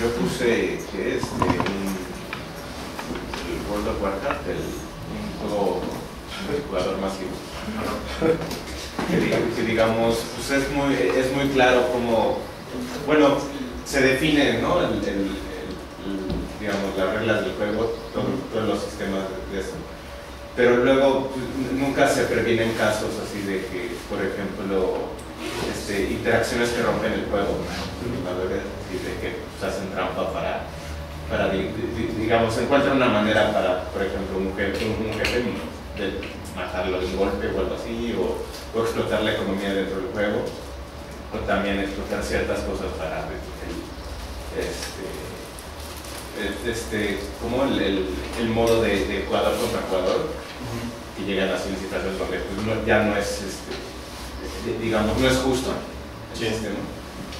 Yo, puse que un, el World of Warcraft, el, jugador masivo. Que, digamos, pues es muy, es muy claro como, bueno, se define, ¿no? El, digamos, las reglas del juego, todos los sistemas de eso. Pero luego pues, nunca se previenen casos así de que, por ejemplo, este, interacciones que rompen el juego, y de que pues, hacen trampa para, para digamos, encuentran una manera para, por ejemplo, un jefe, un jefe de matarlo de un golpe o algo así, o, o, explotar la economía dentro del juego, o también explotar ciertas cosas para este, este, como el, el, modo de, de, jugador contra jugador, que llegan a situaciones donde pues, ya no es este, digamos, no es justo este,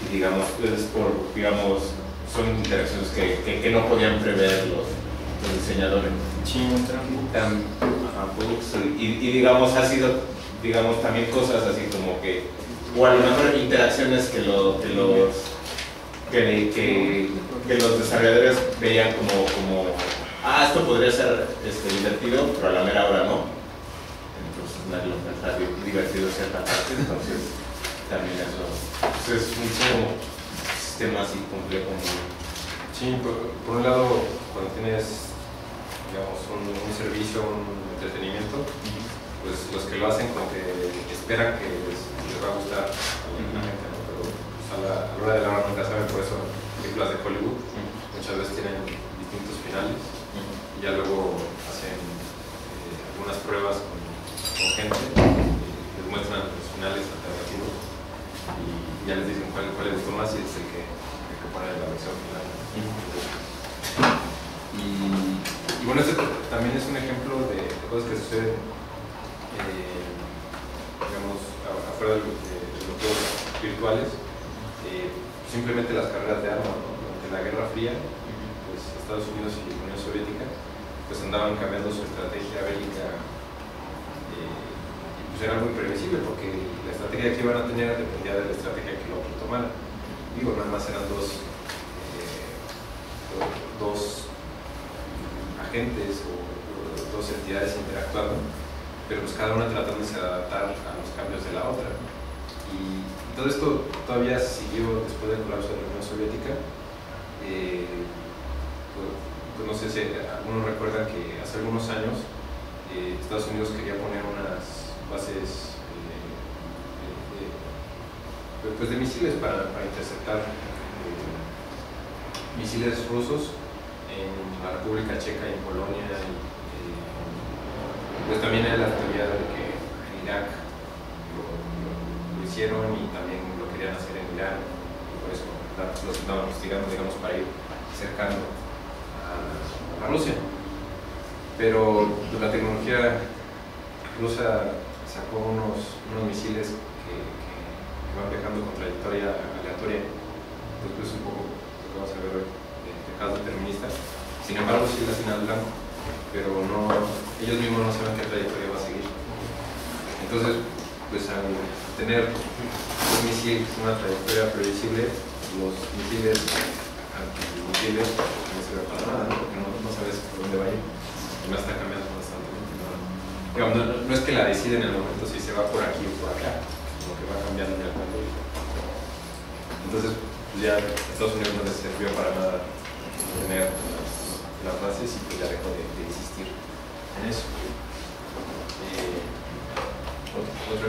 Y digamos, es por, digamos, son interacciones que, que, no podían prever los, los diseñadores. y, y, digamos, ha sido, digamos, también cosas así como que, o a lo mejor interacciones que, lo, que los que, que, que, los desarrolladores veían como, como ah, esto podría ser este, divertido, pero a la mera hora no lo está divertido cierta parte, entonces también eso pues, es un sistema así complejo. Sí, por, un lado, cuando tienes digamos, un, servicio, un entretenimiento, pues los que lo hacen como que esperan que les, va a gustar a la gente, ¿no? pero pues, a, la, hora de la hora nunca saben, por eso películas de Hollywood muchas veces tienen distintos finales y ya luego hacen eh, algunas pruebas con gente, les muestran los finales alternativos y ya les dicen cuál, cuál les gustó más y es el que, el que pone la versión final. Y, bueno, este también es un ejemplo de, cosas que suceden, eh, digamos, afuera de, los juegos virtuales. Eh, simplemente las carreras de armas, durante la Guerra Fría, pues Estados Unidos y la Unión Soviética pues andaban cambiando su estrategia bélica pues era muy previsible porque la estrategia que iban a tener dependía de la estrategia que otro tomara. Digo, nada más eran dos, eh, dos agentes o, dos entidades interactuando, pero pues cada una tratando de adaptar a los cambios de la otra. Y, todo esto todavía siguió después del colapso de la Unión Soviética. Eh, pues, no sé si algunos recuerdan que hace algunos años eh, Estados Unidos quería poner unas bases eh, pues de misiles para, interceptar eh, misiles rusos en la República Checa y en Polonia. pues también hay la teoría de que en Irak lo, hicieron y también lo querían hacer en Irán y por eso los estaban investigando, digamos, para ir cercando a, a Rusia. Pero la tecnología rusa sacó unos, unos misiles que, van viajando con trayectoria aleatoria. Después un poco lo que vamos a ver hoy de, de caso. Sin embargo, sí la al blanco, pero no, ellos mismos no saben qué trayectoria va a seguir. Entonces, pues al tener un misil con una trayectoria previsible, los misiles antimisiles no sirven para nada, porque no, no sabes por dónde va a ir, no está cambiando no, es que la deciden en el momento si se va por aquí o por acá, como que va cambiando en el mundo. Entonces, pues ya Estados Unidos no les sirvió para nada tener las, bases y pues ya dejó de, insistir en eso. Eh, otro.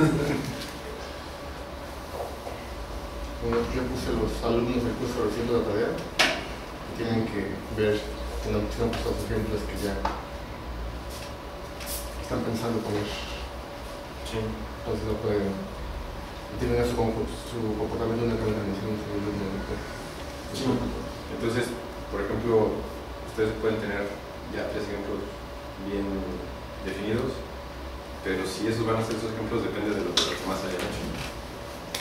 alumnos del curso recibiendo la tarea que tienen que ver una opción pues, los ejemplos que ya están pensando poner. Sí. Entonces no pueden. Tienen su, su comportamiento de una contaminación sí. Entonces, por ejemplo, ustedes pueden tener ya tres ejemplos bien definidos, pero si esos van a ser esos ejemplos depende de lo que más hayan hecho.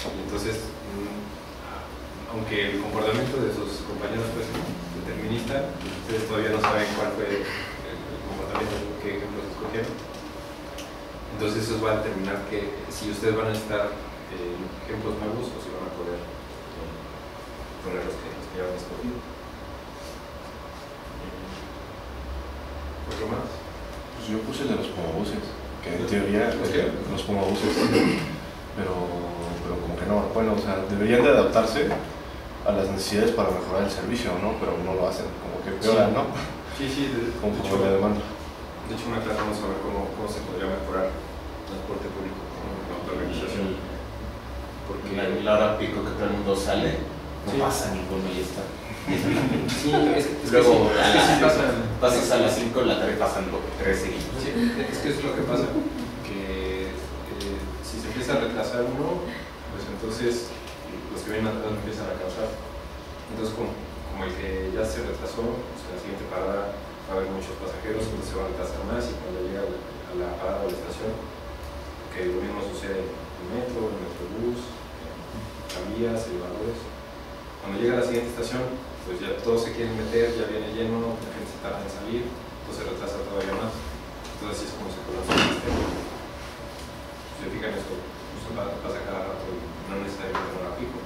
Y entonces, mm, aunque el comportamiento de sus compañeros fue determinista, ustedes todavía no saben cuál fue el, comportamiento, qué ejemplos escogieron. Entonces eso va a determinar que si ustedes van a necesitar eh, ejemplos nuevos o si van a poder eh, poner los que, los que ya han escogido. ¿Otro más? Pues yo puse el de los pomobuses, que en teoría ¿Los qué? los pomobuses, pero, pero como que no, bueno, o sea, deberían de adaptarse a las necesidades para mejorar el servicio, ¿no? Pero no lo hacen, como que peor, ¿no? Sí, sí, de, Como de hecho, la demanda. de hecho, una clase vamos a ver cómo, cómo se podría mejorar el transporte público con la autorrealización. Porque La, la hora pico que todo el mundo sale, no Sí. pasa ninguno y está. Sí, es, es que Luego sí, a que las pasa. pasas a las 5 la tarde pasando tres seguidos. Sí, es que es lo que pasa, que eh, si se empieza a retrasar uno, pues entonces los que vienen atrás empiezan a cansar. Entonces como, como el que ya se retrasó, pues en la siguiente parada va a haber muchos pasajeros, entonces se va a retrasar más y cuando llega a la parada o la estación, que lo mismo sucede en el metro, en el metrobús, en tranvías, elevadores. Cuando llega la siguiente estación, pues ya todos se quieren meter, ya viene lleno, la gente se tarda en salir, entonces se retrasa todavía más. Entonces así es como se colapsa el sistema. Si se fijan esto, pa- pasa cada rato y no necesariamente en hora pico.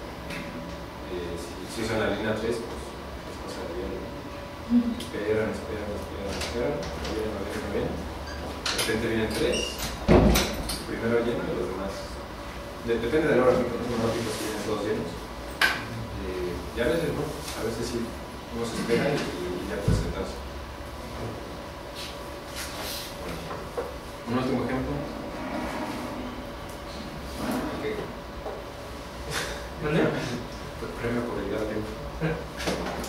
Eh, si, si usan la línea 3, pues las cosas bien. Esperan, esperan, esperan, esperan, no vienen, no vienen, no vienen. De repente vienen tres, primero lleno y los demás. de- depende de la hora pico, ¿no? Pico si vienen todos llenos. Eh, y a veces no, a veces sí, uno se espera y, y ya puede sentarse. Bueno, un último ejemplo. ¿Mande? Premio por el de tiempo.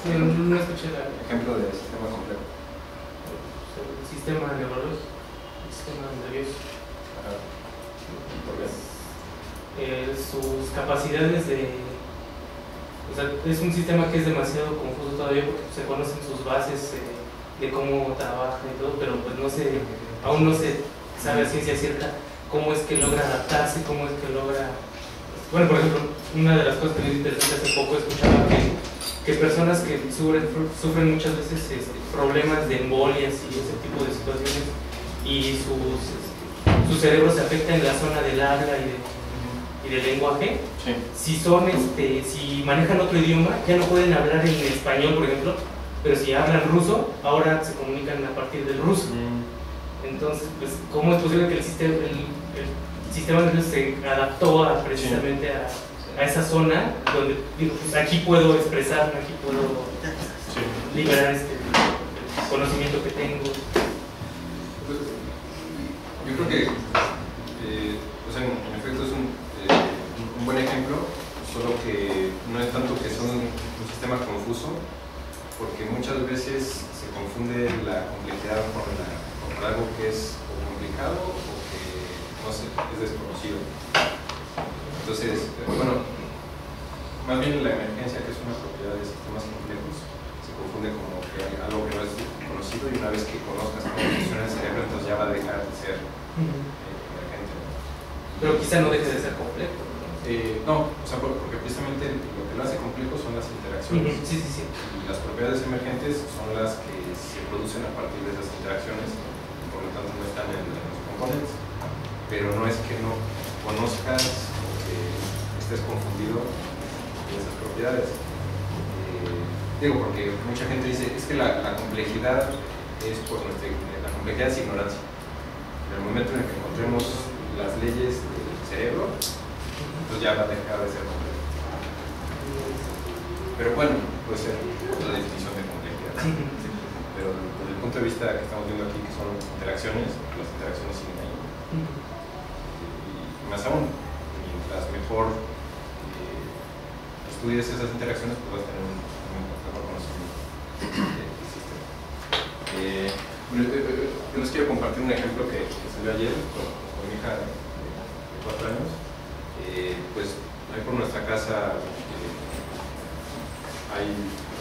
No, no, escuché la, Ejemplo de sistema complejo. el sistema neurológico, el sistema nervioso. Ajá. ¿Por qué? Eh, sus capacidades de. O sea, es un sistema que es demasiado confuso todavía porque se conocen sus bases eh, de cómo trabaja y todo, pero pues no se, aún no se sabe a ciencia cierta cómo es que logra adaptarse, cómo es que logra. Bueno, por ejemplo, una de las cosas que me interesante hace poco escuchaba que, que personas que sufren, sufren muchas veces este, problemas de embolias y ese tipo de situaciones y sus, este, su cerebro se afecta en la zona del habla y, de- y del lenguaje, Sí. si son, este, si manejan otro idioma, ya no pueden hablar en español, por ejemplo, pero si hablan ruso, ahora se comunican a partir del ruso. Entonces, pues, ¿cómo es posible que el sistema, el, el sistema nervioso se adaptó a- precisamente a, a esa zona donde digo, pues aquí puedo expresarme, aquí puedo liberar este el conocimiento que tengo? Yo creo que, eh, o sea, en, en efecto es un, eh, un- buen ejemplo, solo que no es tanto que son un, sistema confuso, porque muchas veces se confunde la complejidad con, la- con algo que es o complicado o que, no sé, es desconocido. Entonces, bueno, más bien la emergencia, que es una propiedad de sistemas complejos, se confunde como que hay algo que no es conocido y una vez que conozcas cómo funciona el cerebro, entonces ya va a dejar de ser eh, emergente. Pero quizá no deje de ser complejo. ¿No? Eh, no, o sea, por- porque precisamente lo que lo hace complejo son las interacciones. Sí, sí, sí. Y las propiedades emergentes son las que se producen a partir de esas interacciones, y por lo tanto no están en, en los componentes. Pero no es que no conozcas o que estés confundido de esas propiedades. Eh, digo, porque mucha gente dice, es que la, la complejidad es por nuestra, la complejidad es ignorancia. En el momento en el que encontremos las leyes del cerebro, ya va a dejar de ser complejo. Pero bueno, puede ser la definición de complejidad. Pero desde el punto de vista que estamos viendo aquí, que son interacciones, las interacciones siguen ahí. Y más aún, mientras mejor eh, estudies esas interacciones, pues vas a tener un, mejor conocimiento del sistema. Eh, eh, eh, yo les quiero compartir un ejemplo que, que salió ayer con, con mi hija de, de cuatro años. Eh, pues ahí por nuestra casa eh, hay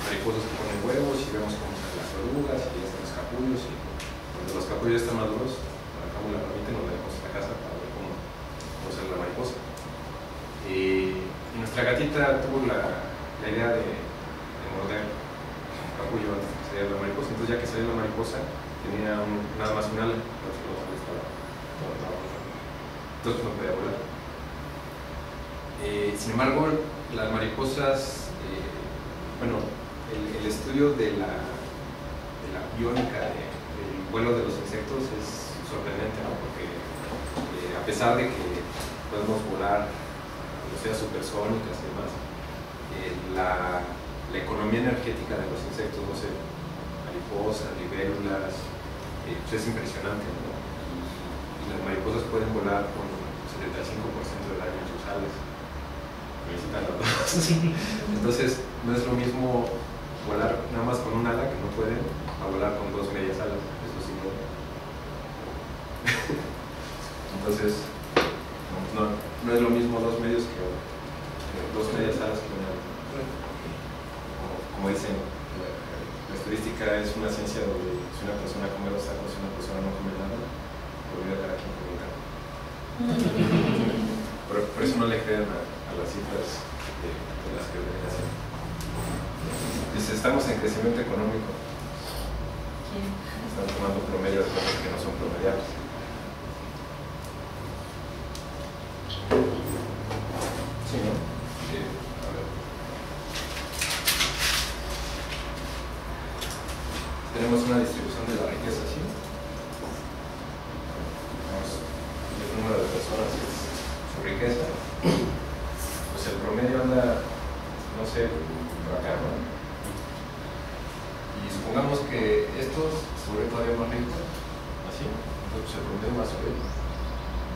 mariposas que ponen huevos y vemos cómo salen las orugas y ya están los capullos y cuando los capullos están maduros arrancamos la ramita y nos dejamos en la casa para ver cómo, cómo sale la mariposa y nuestra gatita tuvo la, la idea de, de morder capullo antes de que la mariposa. Entonces ya que salió la mariposa, tenía un- nada más un ala, entonces. Entonces no podía volar. Eh, sin embargo, las mariposas, eh, bueno, el, estudio de la, de biónica de- del vuelo de los insectos es sorprendente, ¿no? Porque eh, a pesar de que podemos volar velocidades supersónicas y demás, la, la economía energética de los insectos, no sé, mariposas, libélulas, pues es impresionante, ¿no? Y, y las mariposas pueden volar con 75% del año en sus alas. Entonces, no es lo mismo volar nada más con un ala que no pueden, a volar con dos medias alas. Eso sí, no. Entonces, no, no, no es lo mismo dos medios que, que dos medias alas que una. Como, como dicen, la, la estadística es una ciencia donde si una persona come dos tacos y una persona no come nada, podría cada quien come un taco. Por, eso no le creen a, a las cifras de, de las que ven así. Dice, estamos en crecimiento económico. Están tomando promedio de cosas que no son promediables. Sí, ¿no? Sí, a ver. Tenemos una distribución de la riqueza, ¿sí? Tenemos el número de personas que es su riqueza. Pues el promedio anda, no sé, por acá, ¿no? Y supongamos que estos se vuelven todavía más ricos, así, entonces pues, el promedio va a subir,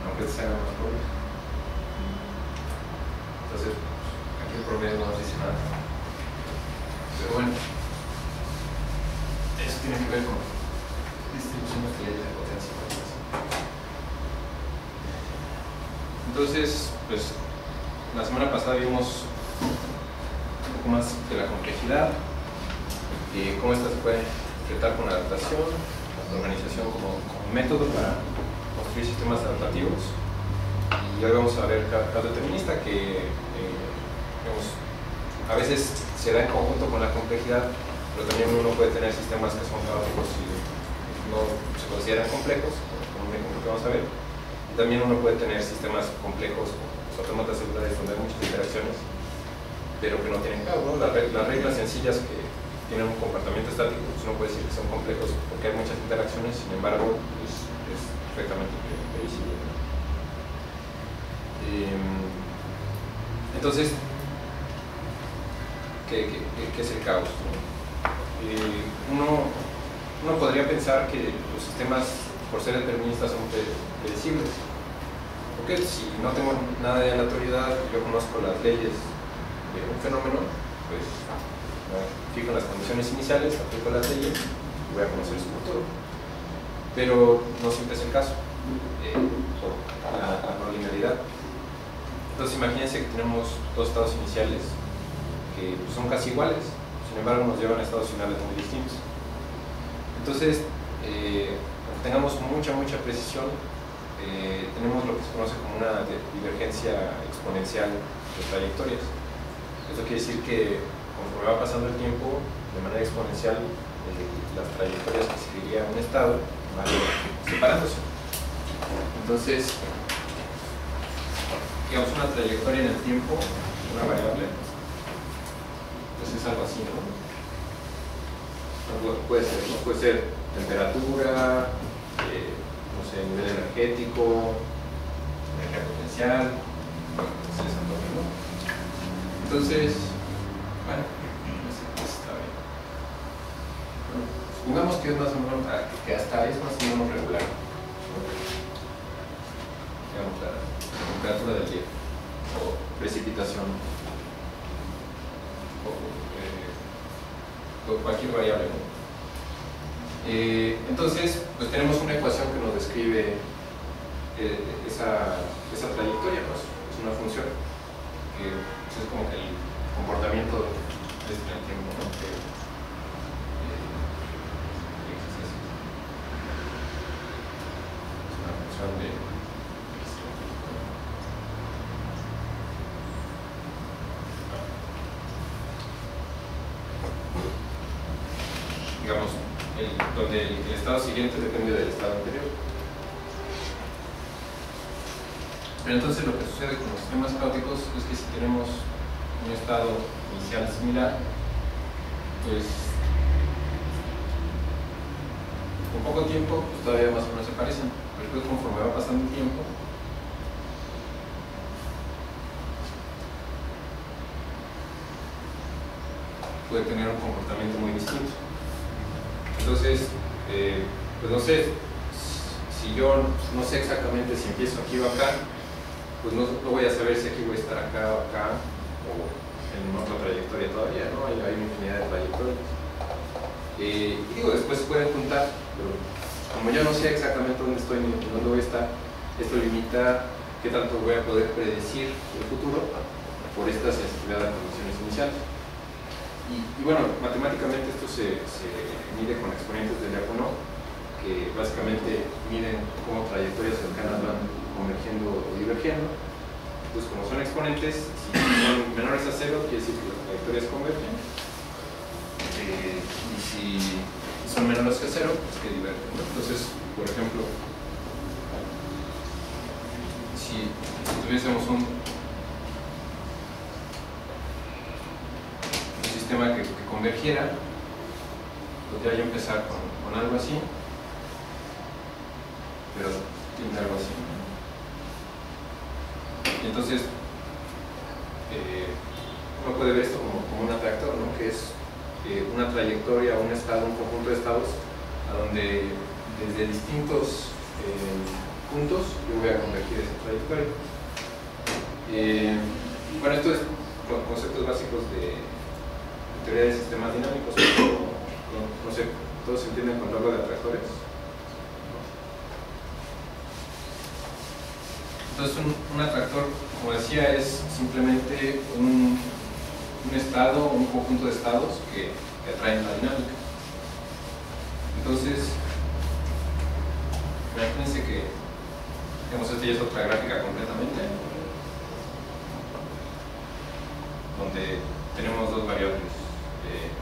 aunque se haga más pobre. Entonces, aquí el promedio no nos dice nada. Pero bueno, eso tiene que ver con distribuciones de leyes de potencia. Entonces, pues, la semana pasada vimos un poco más de la complejidad, y cómo esta se puede enfrentar con la adaptación, la organización como, como método para construir sistemas adaptativos. Y hoy vamos a ver ca- caso determinista que eh, a veces se da en conjunto con la complejidad, pero también uno puede tener sistemas que son caóticos y no se consideran complejos, como que vamos a ver. También uno puede tener sistemas complejos, los autómatas celulares donde hay muchas interacciones, pero que no tienen caos. ¿no? Las, reg- las reglas sencillas que tienen un comportamiento estático, pues uno puede decir que son complejos porque hay muchas interacciones, sin embargo, es, perfectamente pre- previsible. Em, entonces, ¿qué, es el caos? Eh, uno, uno podría pensar que los sistemas, por ser deterministas, son pre- predecibles. Porque si no tengo nada de aleatoriedad, yo conozco las leyes de un fenómeno, pues fijo las condiciones iniciales, aplico las leyes y voy a conocer su futuro. Pero no siempre es el caso, eh, la, la. Entonces imagínense que tenemos dos estados iniciales que pues, son casi iguales, sin embargo nos llevan a estados finales muy distintos. Entonces, eh, aunque tengamos mucha, mucha precisión, eh, tenemos lo que se conoce como una divergencia exponencial de trayectorias. Esto quiere decir que conforme va pasando el tiempo, de manera exponencial, eh, las trayectorias que seguiría un estado van separándose. Entonces, digamos una trayectoria en el tiempo, una variable, pues es algo así, ¿no? Puede ser, ¿no? Puede ser temperatura, eh, no sé, nivel energético, energía potencial, es algo así, ¿no? Entonces, bueno, pues, está bien. Bueno, supongamos que es más o menos, ah, que hasta es más o menos regular. Digamos, la temperatura del día, o precipitación, o, eh, cualquier variable. Eh, entonces, pues tenemos una ecuación que nos describe eh, esa, esa trayectoria, ¿no? es una función que pues, es como que el comportamiento este en el tiempo, ¿no? Que, eh, es así. Es una función de donde el, el estado siguiente depende del estado anterior. Pero entonces lo que sucede con los sistemas caóticos es que si tenemos un estado inicial similar, pues con poco tiempo pues todavía más o menos se parecen. Pero conforme va pasando el tiempo, puede tener un comportamiento muy distinto. Entonces, eh, pues no sé, si yo no sé exactamente si empiezo aquí o acá, pues no, no voy a saber si aquí voy a estar acá o acá, o en otra trayectoria todavía, ¿no? Hay, una infinidad de trayectorias. Eh, y digo, después se pueden juntar, pero como yo no sé exactamente dónde estoy ni dónde voy a estar, esto limita qué tanto voy a poder predecir el futuro por esta sensibilidad a condiciones iniciales. Y, bueno, matemáticamente esto se, mide con exponentes de Lyapunov, que básicamente miden cómo trayectorias cercanas van convergiendo o divergiendo. Entonces, como son exponentes, si son menores a cero, quiere decir que las trayectorias convergen. Eh, y si son menores que cero, pues que divergen. Entonces, por ejemplo, si tuviésemos un, un sistema que, que convergiera, podría yo empezar con, algo así, pero tiene algo así. Y entonces, eh, uno puede ver esto como, un atractor, ¿no? que es eh, una trayectoria, un estado, un conjunto de estados, a donde desde distintos eh, puntos yo voy a convergir esa trayectoria. Eh, bueno, esto es con conceptos básicos de teoría de sistemas dinámicos, no, sé, ¿todos entienden cuando hablo de atractores? Entonces un, atractor, como decía, es simplemente un, un estado, un conjunto de estados que, que, atraen la dinámica. Entonces, imagínense que, digamos, esta ya es otra gráfica completamente, donde tenemos dos variables. Eh,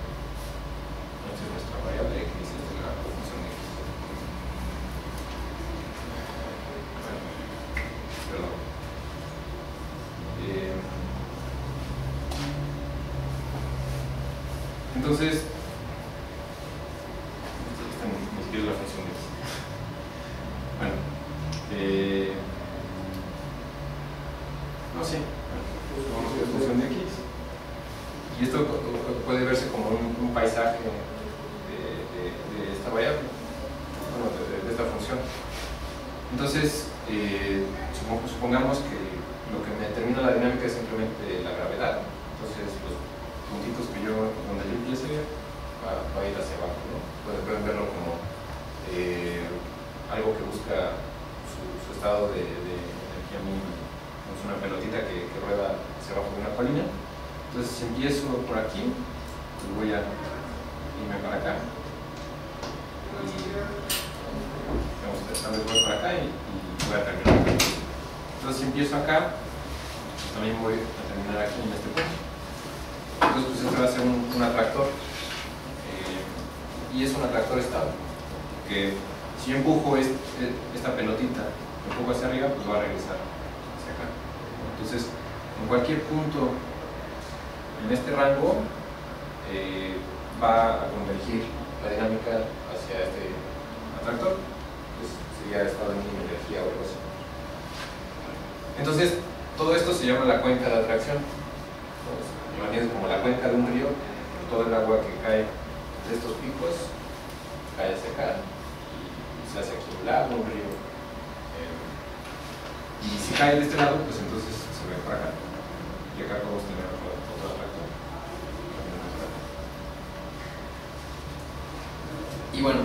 Y bueno,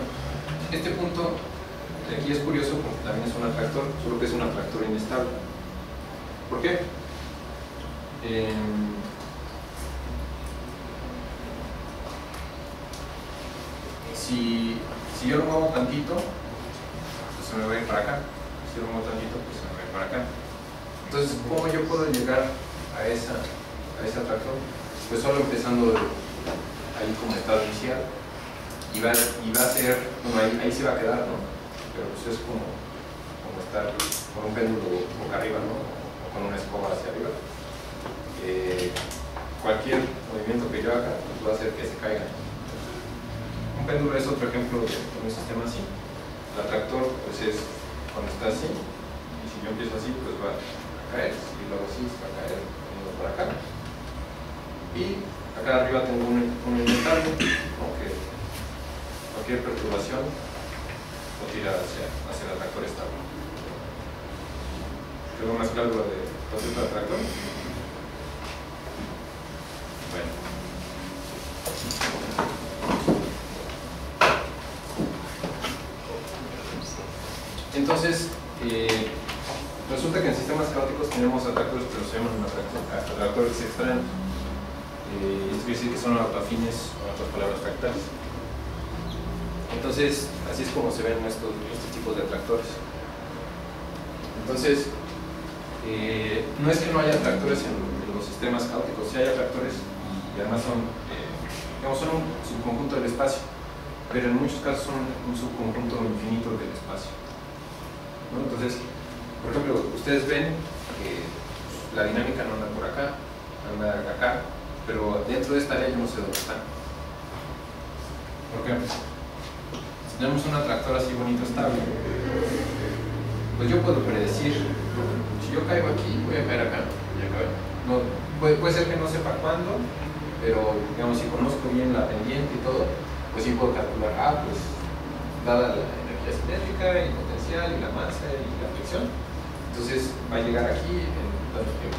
este punto de aquí es curioso porque también es un atractor, solo que es un atractor inestable. ¿Por qué? Em, si, si yo lo muevo tantito, pues se me va a ir para acá. Si lo muevo tantito, pues se me va a ir para acá. Entonces, ¿cómo yo puedo llegar a, esa, a ese atractor? Pues solo empezando ahí como estado inicial. Y va, y va a ser, bueno, ahí, ahí se va a quedar, ¿no? Pero pues es como, como estar con un péndulo boca arriba, ¿no? O con una escoba hacia arriba. Eh, cualquier movimiento que yo haga pues va a hacer que se caiga. Un péndulo es otro ejemplo de, un sistema así. El atractor pues es cuando está así, y si yo empiezo así, pues va a caer, y luego así va a caer, por acá. Y acá arriba tengo un, un inventario, ¿no? que cualquier perturbación lo tira hacia, hacia el atractor estable. ¿Quedó más claro lo de concepto de atractor? Bueno. Entonces, eh, resulta que en sistemas caóticos tenemos atractores, pero se llaman atractores, extraños. Eh, quiere decir que son autoafines, o otras palabras, fractales. Entonces, así es como se ven estos, tipos de atractores. Entonces, eh, no es que no haya atractores en, los sistemas caóticos, sí hay atractores y además son, eh, digamos, son un subconjunto del espacio, pero en muchos casos son un subconjunto infinito del espacio. ¿no? Entonces, por ejemplo, ustedes ven que la dinámica no anda por acá, anda acá, pero dentro de esta área yo no sé dónde están. ¿Por qué? Tenemos un atractor así bonito, estable, pues yo puedo predecir, si yo caigo aquí, voy a caer acá. No, puede, puede ser que no sepa cuándo, pero digamos, si conozco bien la pendiente y todo, pues sí puedo calcular, ah, pues dada la energía cinética y potencial y la masa y la fricción, entonces va a llegar aquí en tanto tiempo.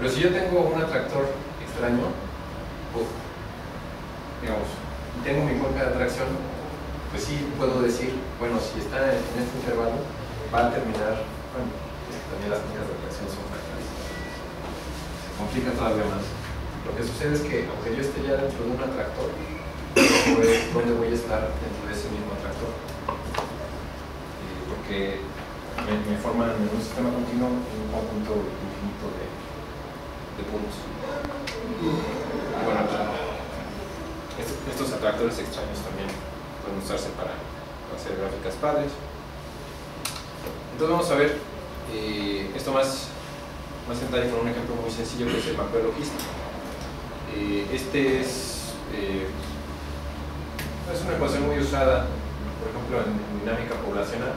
Pero si yo tengo un atractor extraño, pues, digamos, tengo mi golpe de atracción, pues sí puedo decir, bueno, si está en este intervalo, va a terminar, bueno, también las líneas de atracción son fractales. Se complica todavía más. Lo que sucede es que, aunque yo esté ya dentro de un atractor, pues, ¿dónde voy a estar dentro de ese mismo atractor? Eh, porque me, me forman en un sistema continuo un conjunto infinito de, de puntos. Y bueno, estos atractores extraños también pueden usarse para hacer gráficas padres. Entonces vamos a ver eh, esto más, más en detalle con un ejemplo muy sencillo que es el mapeo logístico. Eh, este es, eh, es una ecuación muy usada, por ejemplo, en, dinámica poblacional.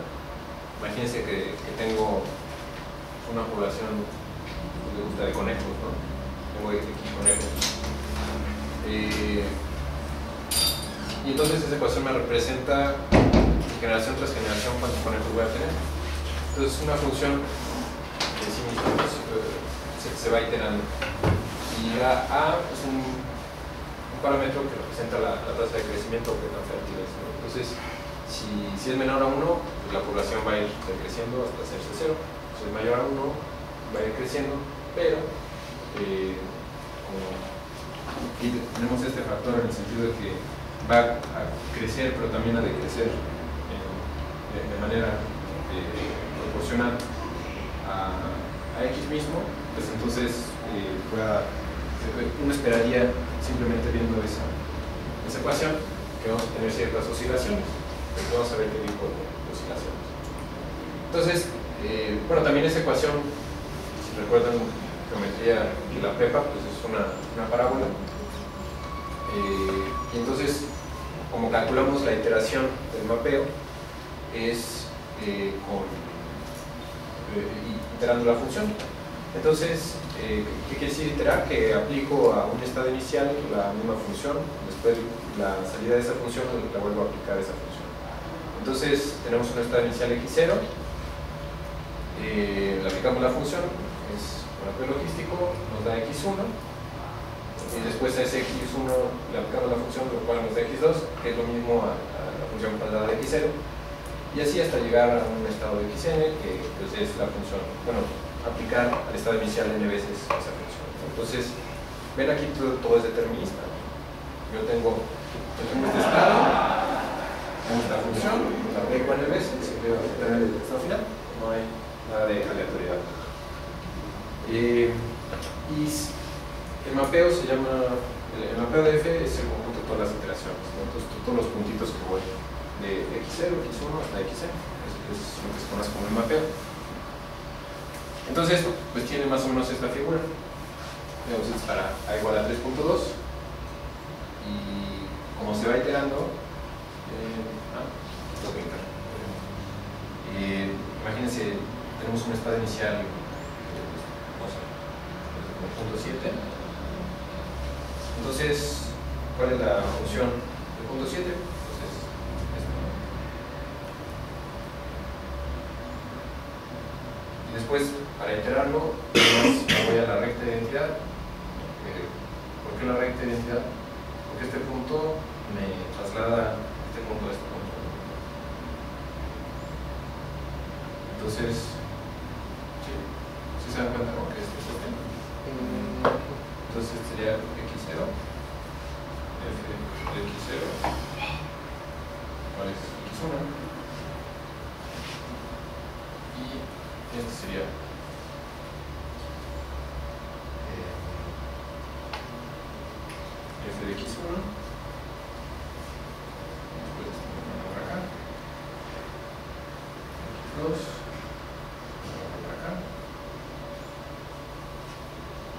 Imagínense que, tengo una población que gusta de conejos. Tengo X conejos. Y entonces esa ecuación me representa generación tras generación cuántos conejos voy. Entonces es una función que sí misma pues, eh, se, va iterando. Y la A es un, parámetro que representa la, tasa de crecimiento que tan fértil es. Entonces, si, es menor a 1, pues la población va a ir decreciendo hasta hacerse cero. Si es mayor a 1, va a ir creciendo, pero eh, como tenemos este factor en el sentido de que va a crecer, pero también a decrecer eh, de, manera eh, proporcional a, a X mismo, pues entonces eh, pueda- uno esperaría simplemente viendo esa, esa ecuación que vamos a tener ciertas oscilaciones. Entonces vamos a ver qué tipo de oscilaciones. Entonces, bueno, también esa ecuación, si recuerdan geometría de la prepa, pues es una, una parábola. Y entonces, como calculamos la iteración del mapeo, es eh, con, eh, iterando la función. Entonces, eh, ¿qué quiere decir iterar? Que aplico a un estado inicial la misma función, después la salida de esa función la vuelvo a aplicar a esa función. Entonces, tenemos un estado inicial x0, eh, le aplicamos la función, es un mapeo logístico, nos da x1, y después a ese x1 le aplicamos la función, lo cual nos da x2, que es lo mismo a, la función cuadrada de x0, y así hasta llegar a un estado de xn, que pues, es la función, bueno, aplicar al estado inicial n veces esa función. Entonces, ven aquí todo, es determinista. Yo tengo, yo tengo este estado, tengo esta función, la aplico n veces, y voy a obtener el estado final, no hay nada de aleatoriedad. Y el mapeo se llama el, mapeo de f es el conjunto de todas las iteraciones, ¿no? Entonces, todos los puntitos que voy de x0, x1 hasta xn, es, lo que se conoce como el mapeo. Entonces, pues tiene más o menos esta figura. Digamos, es para a igual a 3.2 y como se va iterando, eh, ah, pintar. Eh, imagínense, tenemos un estado inicial, ver, punto 7. Entonces, ¿cuál es la función del punto 7? Entonces, esto. Y después, para iterarlo, voy a la recta de identidad. Eh, ¿Por qué la recta de identidad? Porque este punto me traslada este punto a este punto. Entonces, ¿sí, ¿Sí se dan cuenta con que este es este? Entonces sería x0, f de x0, ¿cuál es x1? Y este sería eh, f de x1, después este lo mando por acá, x2, lo mando por acá,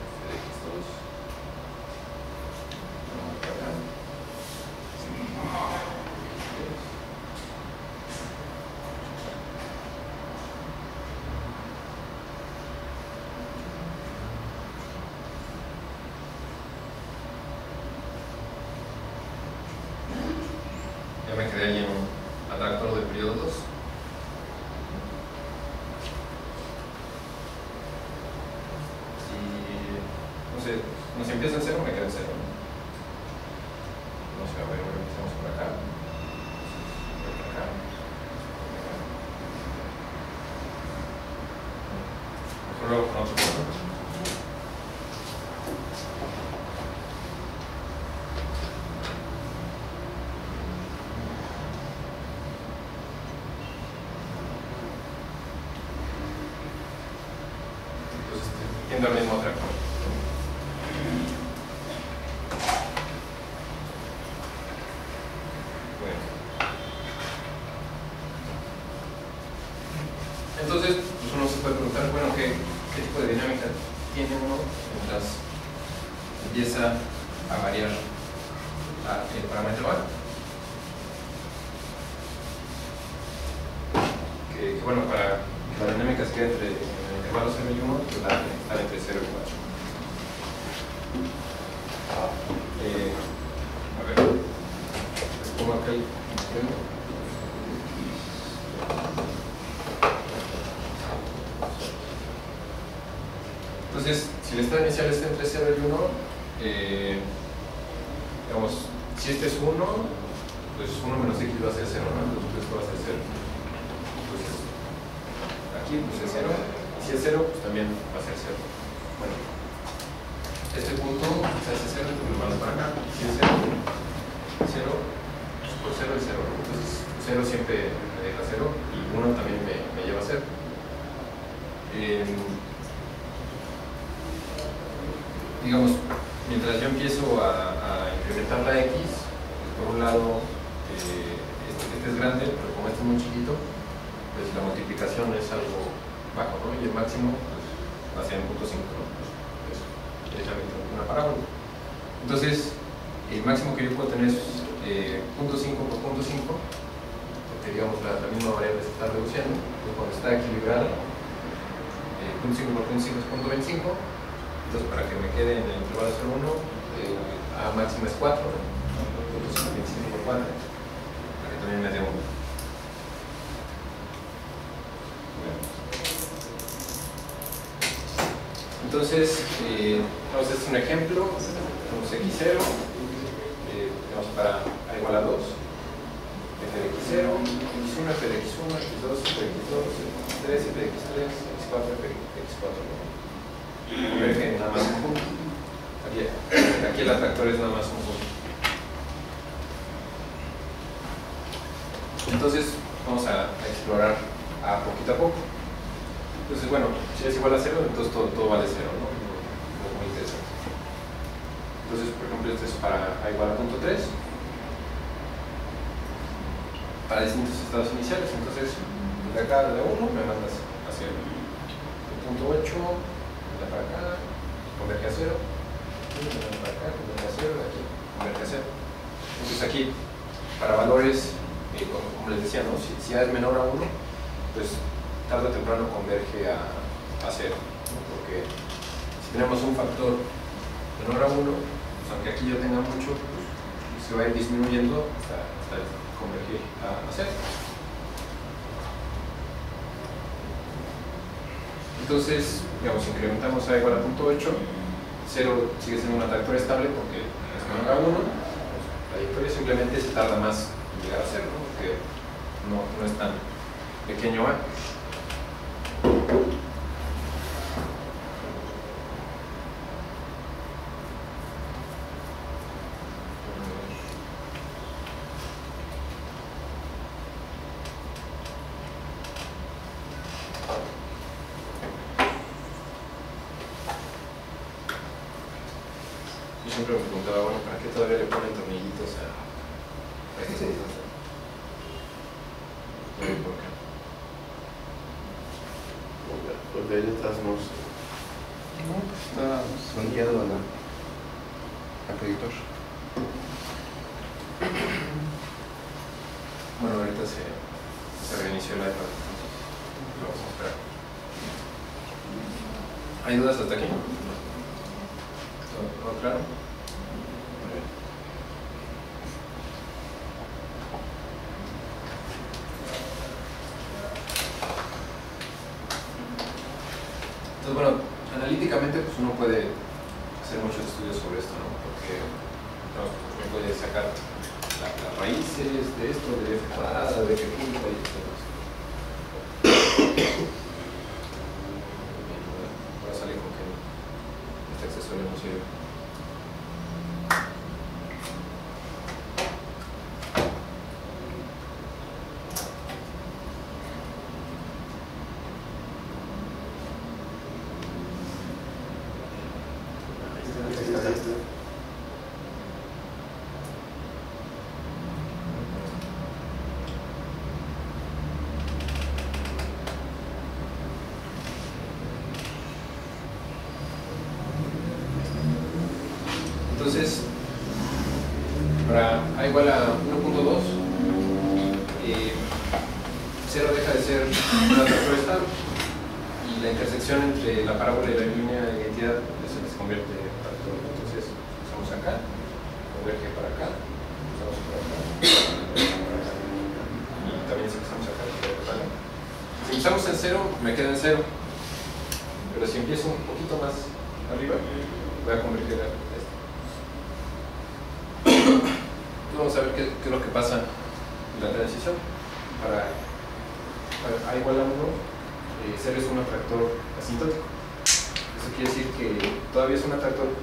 f de x2, lo mando por acá, Ahí en un atractor de periodo 2. Si, no sé, no si empieza en cero, me quedo en cero. ¿no? No sé, a ver, ahora empezamos por acá. Por acá. Mejor luego con otro color. Entonces, yendo al mismo tractor. Bueno. Entonces, pues uno se puede preguntar, bueno, ¿qué, qué tipo de dinámica tiene uno mientras empieza a variar la- el parámetro A? Que, que, bueno, para que la dinámica se quede entre en el intervalo 0 y 1, pues la estar entre 0 y 4. Eh, a ver, les pongo acá el. Entonces, si el estado inicial está entre 0 y 1, eh, digamos, si este es 1, pues 1 menos x va a ser 0, ¿no? Entonces esto va a ser 0. Entonces, aquí pues es 0. Si es 0, pues también va a ser 0. Bueno, este punto se hace 0, entonces lo mando para acá. Si es 0, 0, pues por 0 es 0. Entonces, 0 siempre me deja 0 y 1 también me, lleva a 0. Eh, digamos, mientras yo empiezo a, a incrementar la x, pues por un lado, eh, este, este es grande, pero como este es muy chiquito, pues la multiplicación es algo bajo, ¿no? Y el máximo pues, va a ser en punto 5, ¿no? Es derechamente una parábola. Entonces, el máximo que yo puedo tener es eh, punto 5 por punto 5, porque digamos la, la misma variable se está reduciendo, cuando está equilibrada, eh, punto 5 por punto 5 es punto 25, entonces para que me quede en el intervalo 0,1, eh, A máxima es 4, ¿no? punto 5, 25 por 4, para que también me dé 1. Entonces, eh, vamos a hacer un ejemplo, tenemos x0, eh, tenemos para a igual a 2, f de x0, x1, f de x1, x2, f de x2, x3, f de x3, x4, f de x4. Ver que nada más un punto. Aquí, aquí el atractor es nada más un punto. Entonces, vamos a, a explorar a poquito a poco. Entonces, bueno, si es igual a cero, entonces todo, todo vale cero, ¿no? Muy, interesante. Entonces, por ejemplo, este es para A igual a punto 3 para distintos estados iniciales. Entonces, de acá de 1 me mandas hacia el punto 8, de para acá, converge a 0, y me mandas para acá, converge a 0, de aquí, converge a 0. Entonces aquí, para valores, eh, como, como les decía, ¿no? si, si A es menor a 1, pues tarde o temprano converge a, a 0, ¿no? porque si tenemos un factor menor a 1, pues aunque aquí yo tenga mucho, pues se va a ir disminuyendo hasta, hasta convergir a, a 0. Entonces, digamos, incrementamos A igual a punto 8, 0 sigue siendo un atractor estable porque es menor a 1, pues, la trayectoria simplemente se tarda más en llegar a 0, ¿no? porque no, no es tan pequeño A.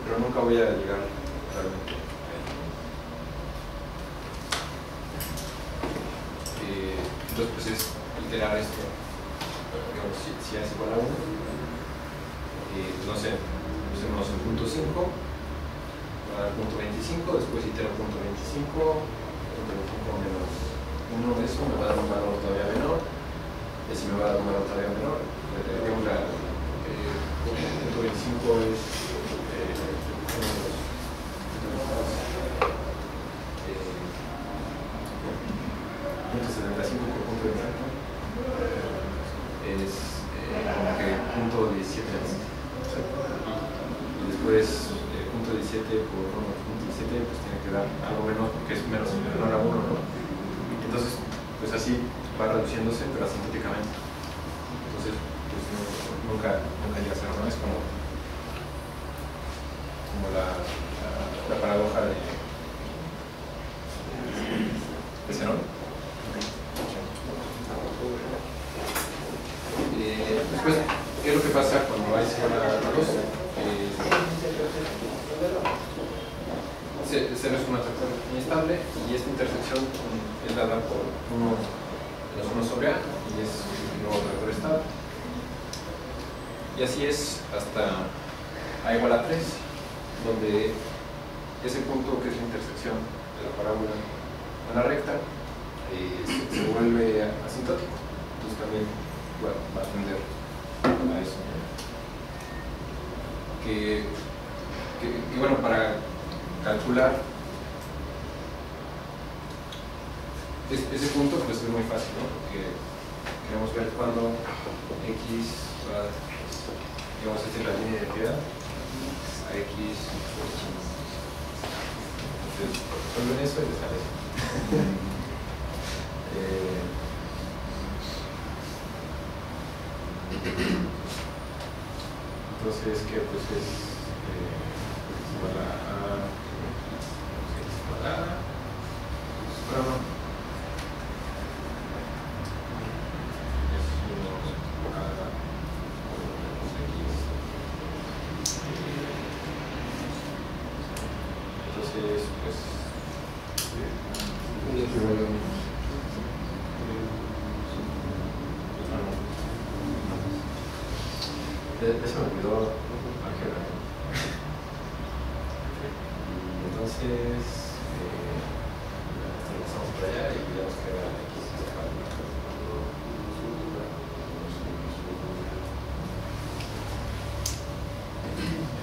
pero nunca voy a llegar realmente. Eh, entonces, pues es iterar esto. Digamos, si, si es igual a 1, eh, no sé, usemos el punto 5 al punto 25, después itero punto 25, punto 25 menos 1 de eso me va a dar un valor todavía menor, y si me va a dar un valor todavía menor, eh, digamos la, eh, punto 25 es えー、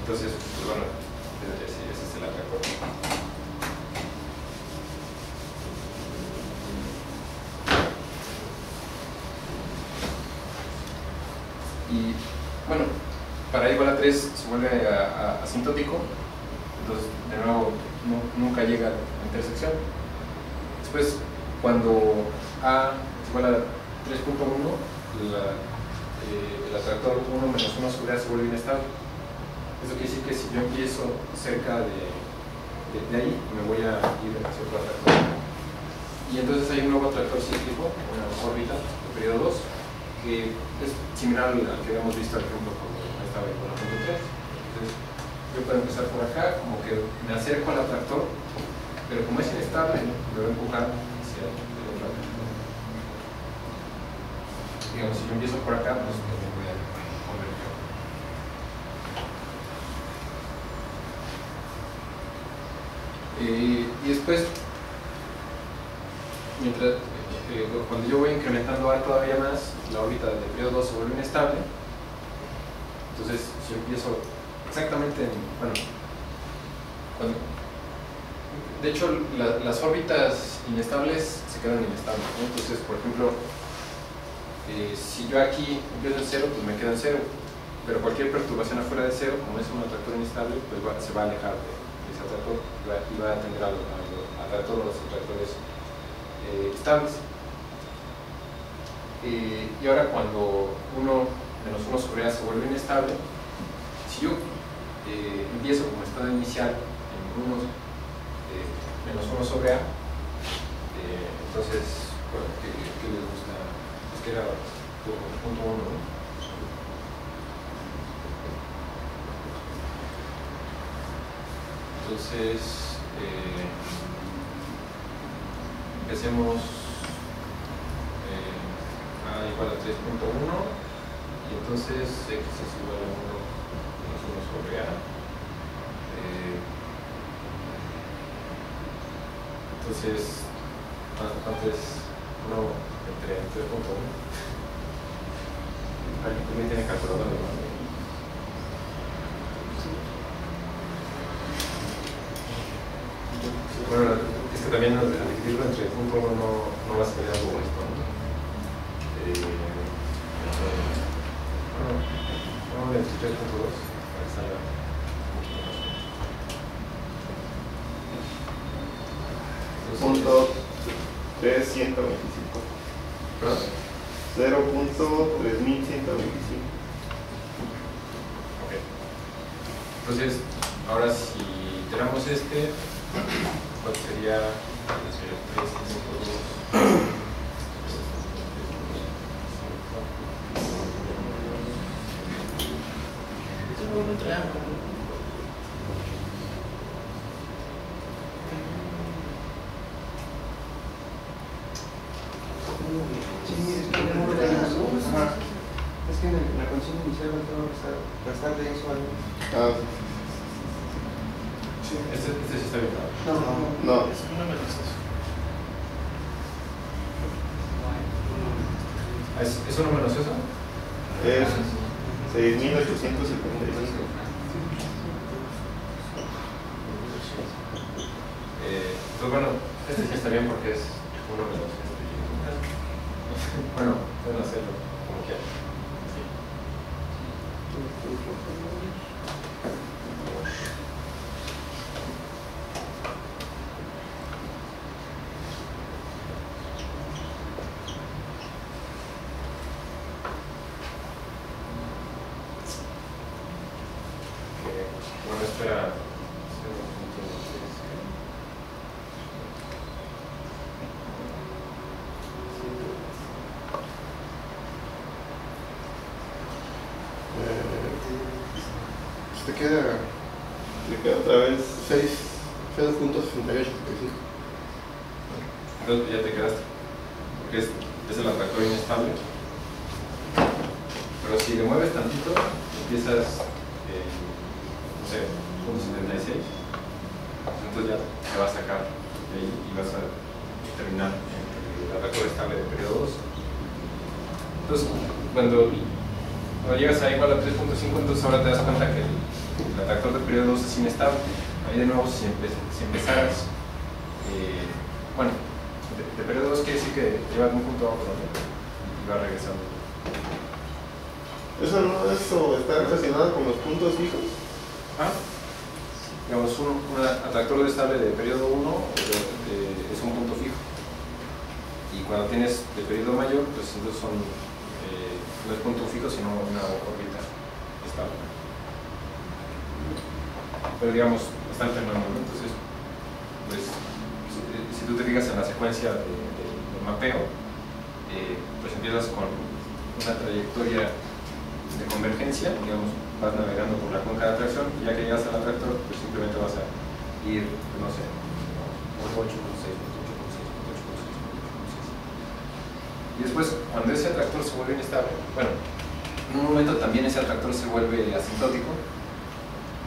Entonces, pues bueno, ese, es el atractor. Y bueno, para igual a 3 se vuelve a- asintótico, entonces de nuevo nu- nunca llega a la intersección. Después, cuando A igual a 3.1, la- eh, el atractor 1 menos 1 sobre A se vuelve inestable. Eso quiere decir que si yo empiezo cerca de, de, de ahí, me voy a ir hacia otro atractor. Y entonces hay un nuevo atractor cíclico, una órbita de periodo 2, que es similar al que habíamos visto, por ejemplo, cuando estaba con la punto 3. Entonces, yo puedo empezar por acá, como que me acerco al atractor, pero como es inestable, me voy a empujar hacia el otro atractor. Digamos, si yo empiezo por acá, pues también voy a converger. Eh, y después, mientras, eh, cuando yo voy incrementando A todavía más, la órbita del periodo 2 se vuelve inestable. Entonces, si yo empiezo exactamente en. Bueno, de hecho, la- las órbitas inestables se quedan inestables. Entonces, por ejemplo, eh, si yo aquí empiezo en cero, pues me quedo en cero. Pero cualquier perturbación afuera de cero, como es un atractor inestable, pues se va a alejar de, ese atractor y va, a atender a, todos los atractores eh, estables. Eh, y ahora cuando 1 menos 1 sobre A se vuelve inestable, si yo empiezo como estado inicial en 1 eh, menos 1 sobre A, eh, entonces, bueno, ¿qué, qué les gusta? Es que era punto 1, ¿no? Entonces, eh, empecemos eh, A igual a 3.1 y entonces X es igual a 1 menos 1 sobre A. Eh, entonces, ¿cuánto cuánto es 1 entre 3.1? ¿Alguien también tiene calculadora? ¿no? Bueno, es que también al dividirlo entre punto no, no va a salir algo esto, ¿no? Eh, bueno, no, entre 3.2 para que salga 0.325. 0.3125. Entonces, ahora si tenemos este, ¿cuál sería queda Le queda otra vez 6, 6.68. Entonces ya te quedaste. Porque es, es el atractor inestable. Pero si le mueves tantito, empiezas, eh, no sé, 1.76. Entonces ya te va a sacar de ahí y vas a terminar en el atractor estable de periodo 2. Entonces, cuando, cuando llegas a igual a 3.5, entonces ahora te das cuenta que el, el atractor de periodo 2 es inestable. Ahí de nuevo, si, empe- si empezaras, eh, bueno, de, de periodo 2 quiere decir que lleva de un punto a otro, ¿no? Y va regresando. ¿Eso no eso está relacionado con los puntos fijos? Ah, digamos, un, un atractor de estable de periodo 1 es un punto fijo. Y cuando tienes de periodo mayor, pues entonces son, eh, no es punto fijo, sino una órbita estable. Pero digamos, está alternando, ¿no? Entonces, pues, si, tú te fijas en la secuencia de, mapeo, eh, pues empiezas con una trayectoria de convergencia, digamos, vas navegando por la cuenca de atracción y ya que llegas al atractor, pues simplemente vas a ir, no sé, 8.6, Y después, cuando ese atractor se vuelve inestable, bueno, en un momento también ese atractor se vuelve asintótico,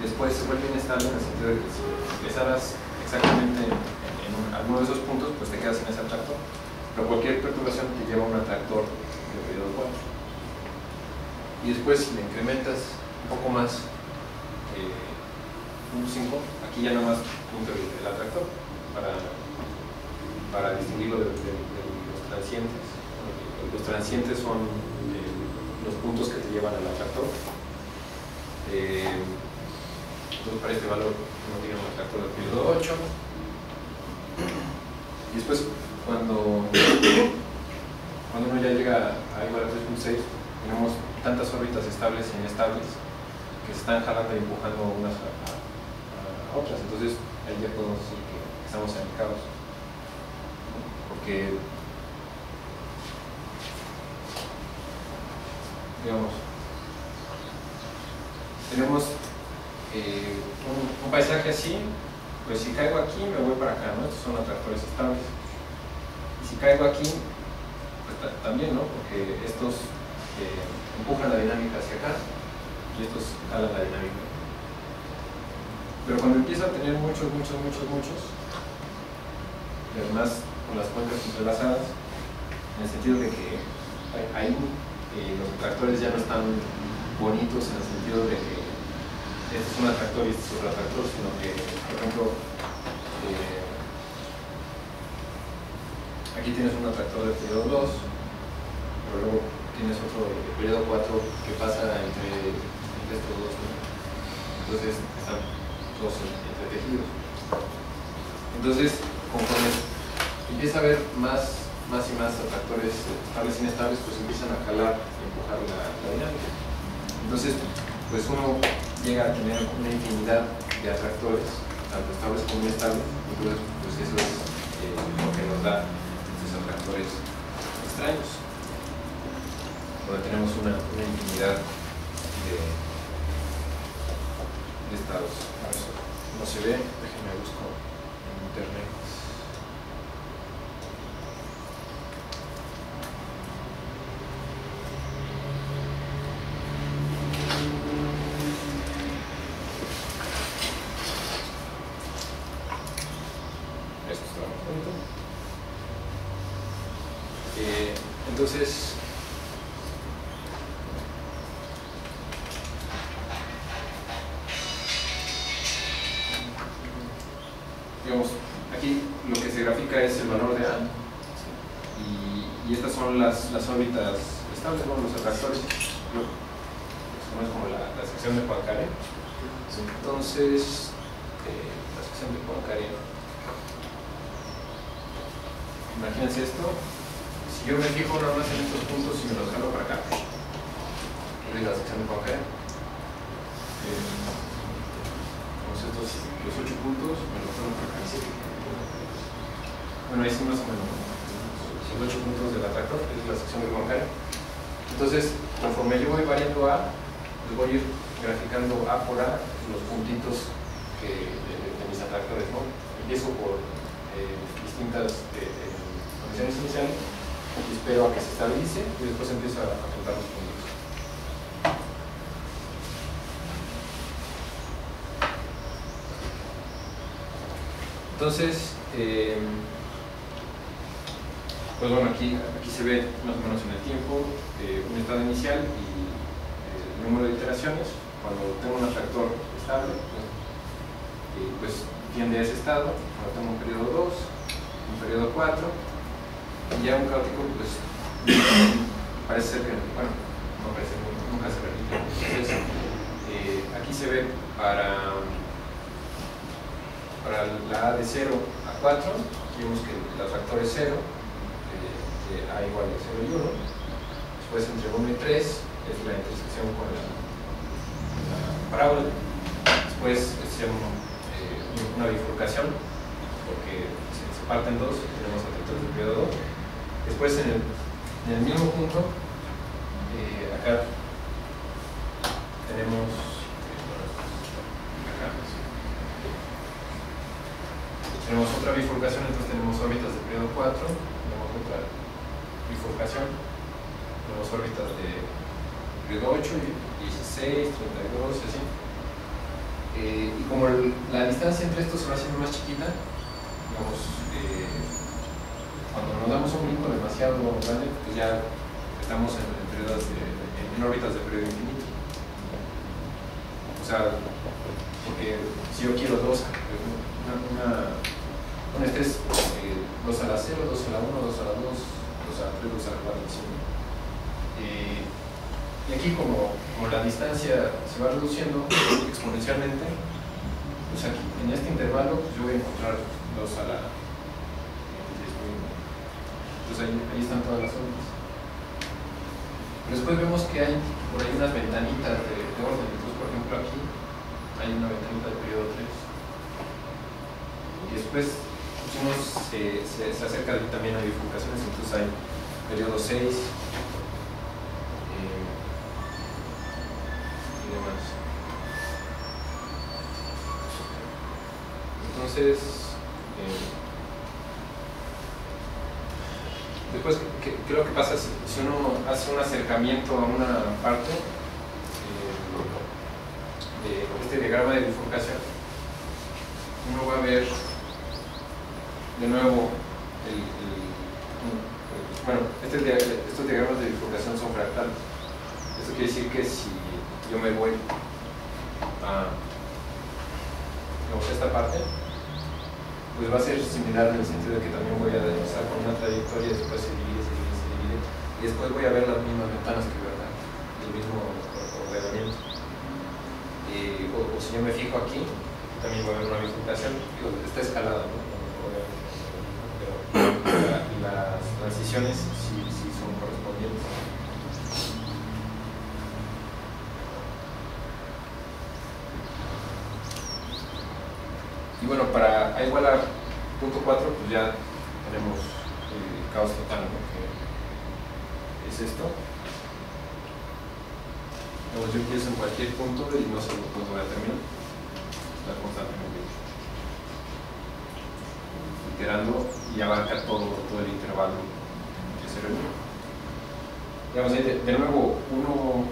después se vuelve inestable en el sentido de que si empezaras exactamente en, en un- alguno de esos puntos, pues te quedas en ese atractor, pero cualquier perturbación te lleva a un atractor de periodo 4 y después si le incrementas un poco más eh, un 5, aquí ya nada más punto el, atractor para, para distinguirlo de- de los transientes. Los transientes son eh, los puntos que te llevan al atractor. Eh, entonces para este valor uno tiene un atractor de periodo 8. Y después cuando, cuando uno ya llega a igual a 3.6 tenemos tantas órbitas estables e inestables que se están jalando y empujando unas a, otras. Entonces ahí ya podemos decir que estamos en caos. Porque, digamos, tenemos eh, un, un paisaje así, pues si caigo aquí me voy para acá, ¿no? Estos son atractores estables. Y si caigo aquí, pues ta- también, ¿no? Porque estos eh, empujan la dinámica hacia acá y estos jalan la dinámica. Pero cuando empieza a tener muchos, muchos, muchos, muchos, y además con las cuencas entrelazadas, en el sentido de que ahí- ahí eh, los atractores ya no están bonitos en el sentido de que este es un atractor y este es otro atractor, sino que, por ejemplo, eh, aquí tienes un atractor de periodo 2, pero luego tienes otro de periodo 4 que pasa entre, entre estos dos. ¿no? Entonces están todos entretejidos. Entonces, conforme empieza a haber más, más y más atractores estables e inestables, pues empiezan a jalar y empujar la, la dinámica. Entonces, pues uno llega a tener una infinidad de atractores, tanto estables como inestables, entonces pues eso es eh, lo que nos da estos atractores extraños, donde tenemos una, una infinidad de, estados. No se ve, déjenme busco en internet. Esto está más bonito. Eh, entonces, digamos, aquí lo que se grafica es el valor de A y, y estas son las, las órbitas estables, ¿no? los atractores. Conoce como la, la sección de Poincaré. Entonces, eh, la sección de Poincaré. Imagínense esto. Si yo me fijo nada más en estos puntos y me los jalo para acá, es la sección de Poincaré. Eh, pues estos, los ocho puntos, me los jalo para acá. Bueno, ahí sí más o menos. Los ocho puntos del atractor, de Poincaré. Entonces, conforme yo voy variando A, pues voy a ir graficando A por A los puntitos que, de, mis atractores. ¿no? Empiezo por eh, distintas eh, condiciones iniciales y espero a que se estabilice y después empiezo a, a contar los puntos. Entonces, eh, pues bueno, aquí, aquí se ve más o menos en el tiempo eh, un estado inicial y eh, el número de iteraciones. Cuando tengo un atractor estable, pues, eh, pues tiende a ese estado. Cuando tengo un periodo 2, un periodo 4, y ya un caótico, pues parece ser que, bueno, no parece, nunca se repite. Entonces, eh, aquí se ve para, para la A de 0 a 4, vemos que el atractor es 0 de A igual a 0 y 1. Después entre 1 y 3 es la intersección con la, la parábola. Después es eh, una bifurcación, porque se, se parten dos, tenemos atractores de periodo 2. Después en el, en el mismo punto, eh, acá tenemos eh, tenemos otra bifurcación, entonces tenemos órbitas de periodo 4, tenemos otra bifurcación, tenemos órbitas de periodo 8, 16, 32, y así. Eh, y como la distancia entre estos se va haciendo más chiquita, digamos, eh, cuando nos damos un brinco demasiado grande, pues ya estamos en, en periodos de, en órbitas de periodo infinito. O sea, porque si yo quiero dos, una, una, un estrés eh, 2 a la 0, 2 a la 1, 2 a la 2, 2 a la 3, 2 a la 4, así, ¿no? Eh, y aquí como, como la distancia se va reduciendo exponencialmente, pues aquí en este intervalo pues yo voy a encontrar 2 a la 10.000. Entonces ahí, ahí están todas las. Pero después vemos que hay por ahí unas ventanitas de, de orden. Entonces, por ejemplo, aquí hay una ventanita de periodo 3. Y después, uno se, se, se acerca también a bifurcaciones, entonces hay periodo 6 eh, y demás. Entonces, eh, después, ¿qué, qué es lo que pasa si uno hace un acercamiento a una parte eh, de este diagrama de bifurcación? Uno va a ver de nuevo el, el- el- bueno, este dia- estos diagramas de bifurcación son fractales. Eso quiere decir que si yo me voy a digamos, esta parte, pues va a ser similar en el sentido de que también voy a empezar con una trayectoria y después se divide, se divide, se divide, y después voy a ver las mismas ventanas que verdad, el mismo ordenamiento. Eh, o, o si yo me fijo aquí, también va a haber una bifurcación, digo, está escalada, ¿no? Obviamente, pero la- las transiciones sí, sí son correspondientes. Y bueno, para A igual a punto 4, pues ya tenemos el caos total, ¿no? Que es esto. Digamos, yo empiezo en cualquier punto y no sé cuándo voy a terminar. Está constantemente iterando y abarca todo, todo el intervalo que se reúne. Digamos, ahí de, de nuevo, uno,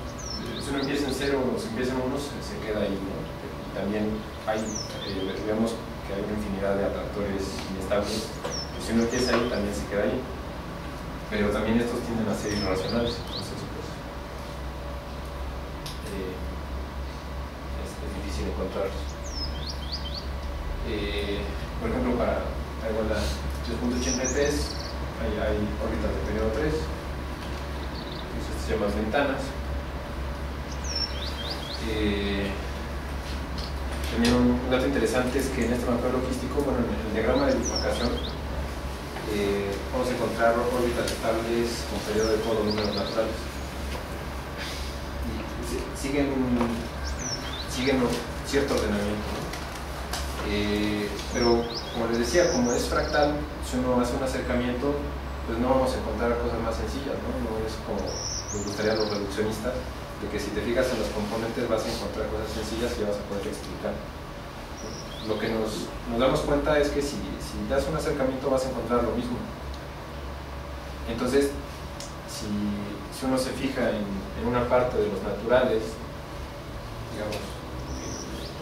si uno empieza en cero o si empieza en uno, se, se queda ahí, ¿no? Y también hay, eh, vemos que hay una infinidad de atractores inestables. Y si uno empieza ahí, también se queda ahí. Pero también estos tienden a ser irracionales. Entonces, pues, eh, es, es difícil encontrarlos. Eh, por ejemplo, para la igualdad 3.83 hay, hay órbitas de periodo 3, eso se llaman ventanas. Eh, también un, dato interesante es que en este mapeo logístico, bueno, en el diagrama de bifurcación, eh, vamos a encontrar órbitas estables con periodo de todo números naturales. Y si- siguen, siguen cierto ordenamiento. Eh, pero como les decía, como es fractal, si uno hace un acercamiento, pues no vamos a encontrar cosas más sencillas, ¿no? No es como les gustaría los reduccionistas, de que si te fijas en los componentes vas a encontrar cosas sencillas ya vas a poder explicar. Lo que nos, nos damos cuenta es que si, si das un acercamiento vas a encontrar lo mismo. Entonces, si, si uno se fija en, en una parte de los naturales, digamos,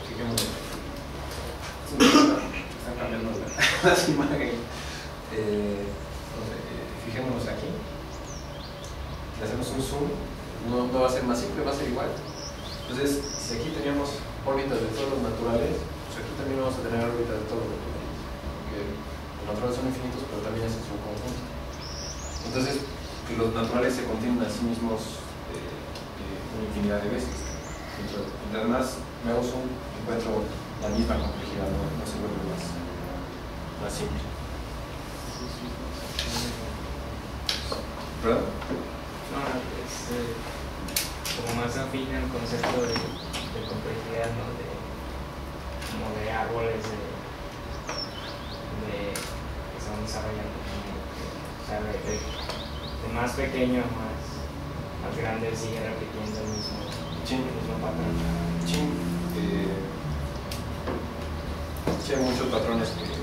fijémonos están cambiando la- las imágenes. Entonces, fijémonos aquí. Le hacemos un zoom. No, va a ser más simple, va a ser igual. Entonces, si aquí teníamos órbitas de todos los naturales, pues aquí también vamos a tener órbitas de todos los naturales. Porque los naturales son infinitos, pero también es su conjunto. Entonces, los naturales se contienen a sí mismos eh, una infinidad de veces. Mientras, mientras más me hago zoom, encuentro la misma complejidad, no, no se vuelve más, más simple. ¿Verdad? No, es eh, como más afín al concepto de, de complejidad, ¿no? De, como de árboles de, de, que se van desarrollando. O sea, de, de- de más pequeño a más, más grande sigue repitiendo el mismo, Sí. el mismo patrón. Sí, eh, sí hay muchos patrones que,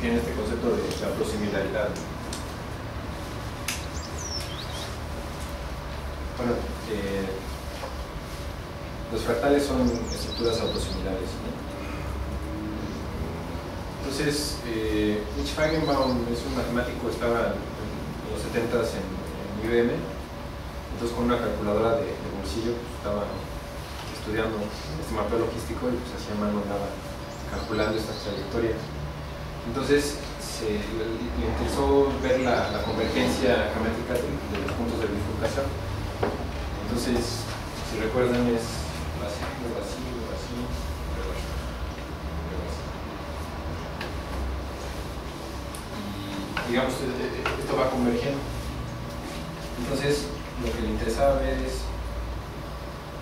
tienen este concepto de la prosimilaridad. Bueno, eh, los fractales son estructuras autosimilares. ¿no? Entonces, eh, Mitch Feigenbaum es un matemático, estaba en los 70s en, en IBM, entonces con una calculadora de, bolsillo pues, estaba estudiando este mapeo logístico y pues hacía mano andaba calculando estas trayectorias. Entonces se, le, interesó ver la, convergencia geométrica de, los puntos de bifurcación. Entonces, si recuerdan es así, luego así. Y digamos, eh, eh, esto va convergiendo. Entonces, lo que le interesaba ver es,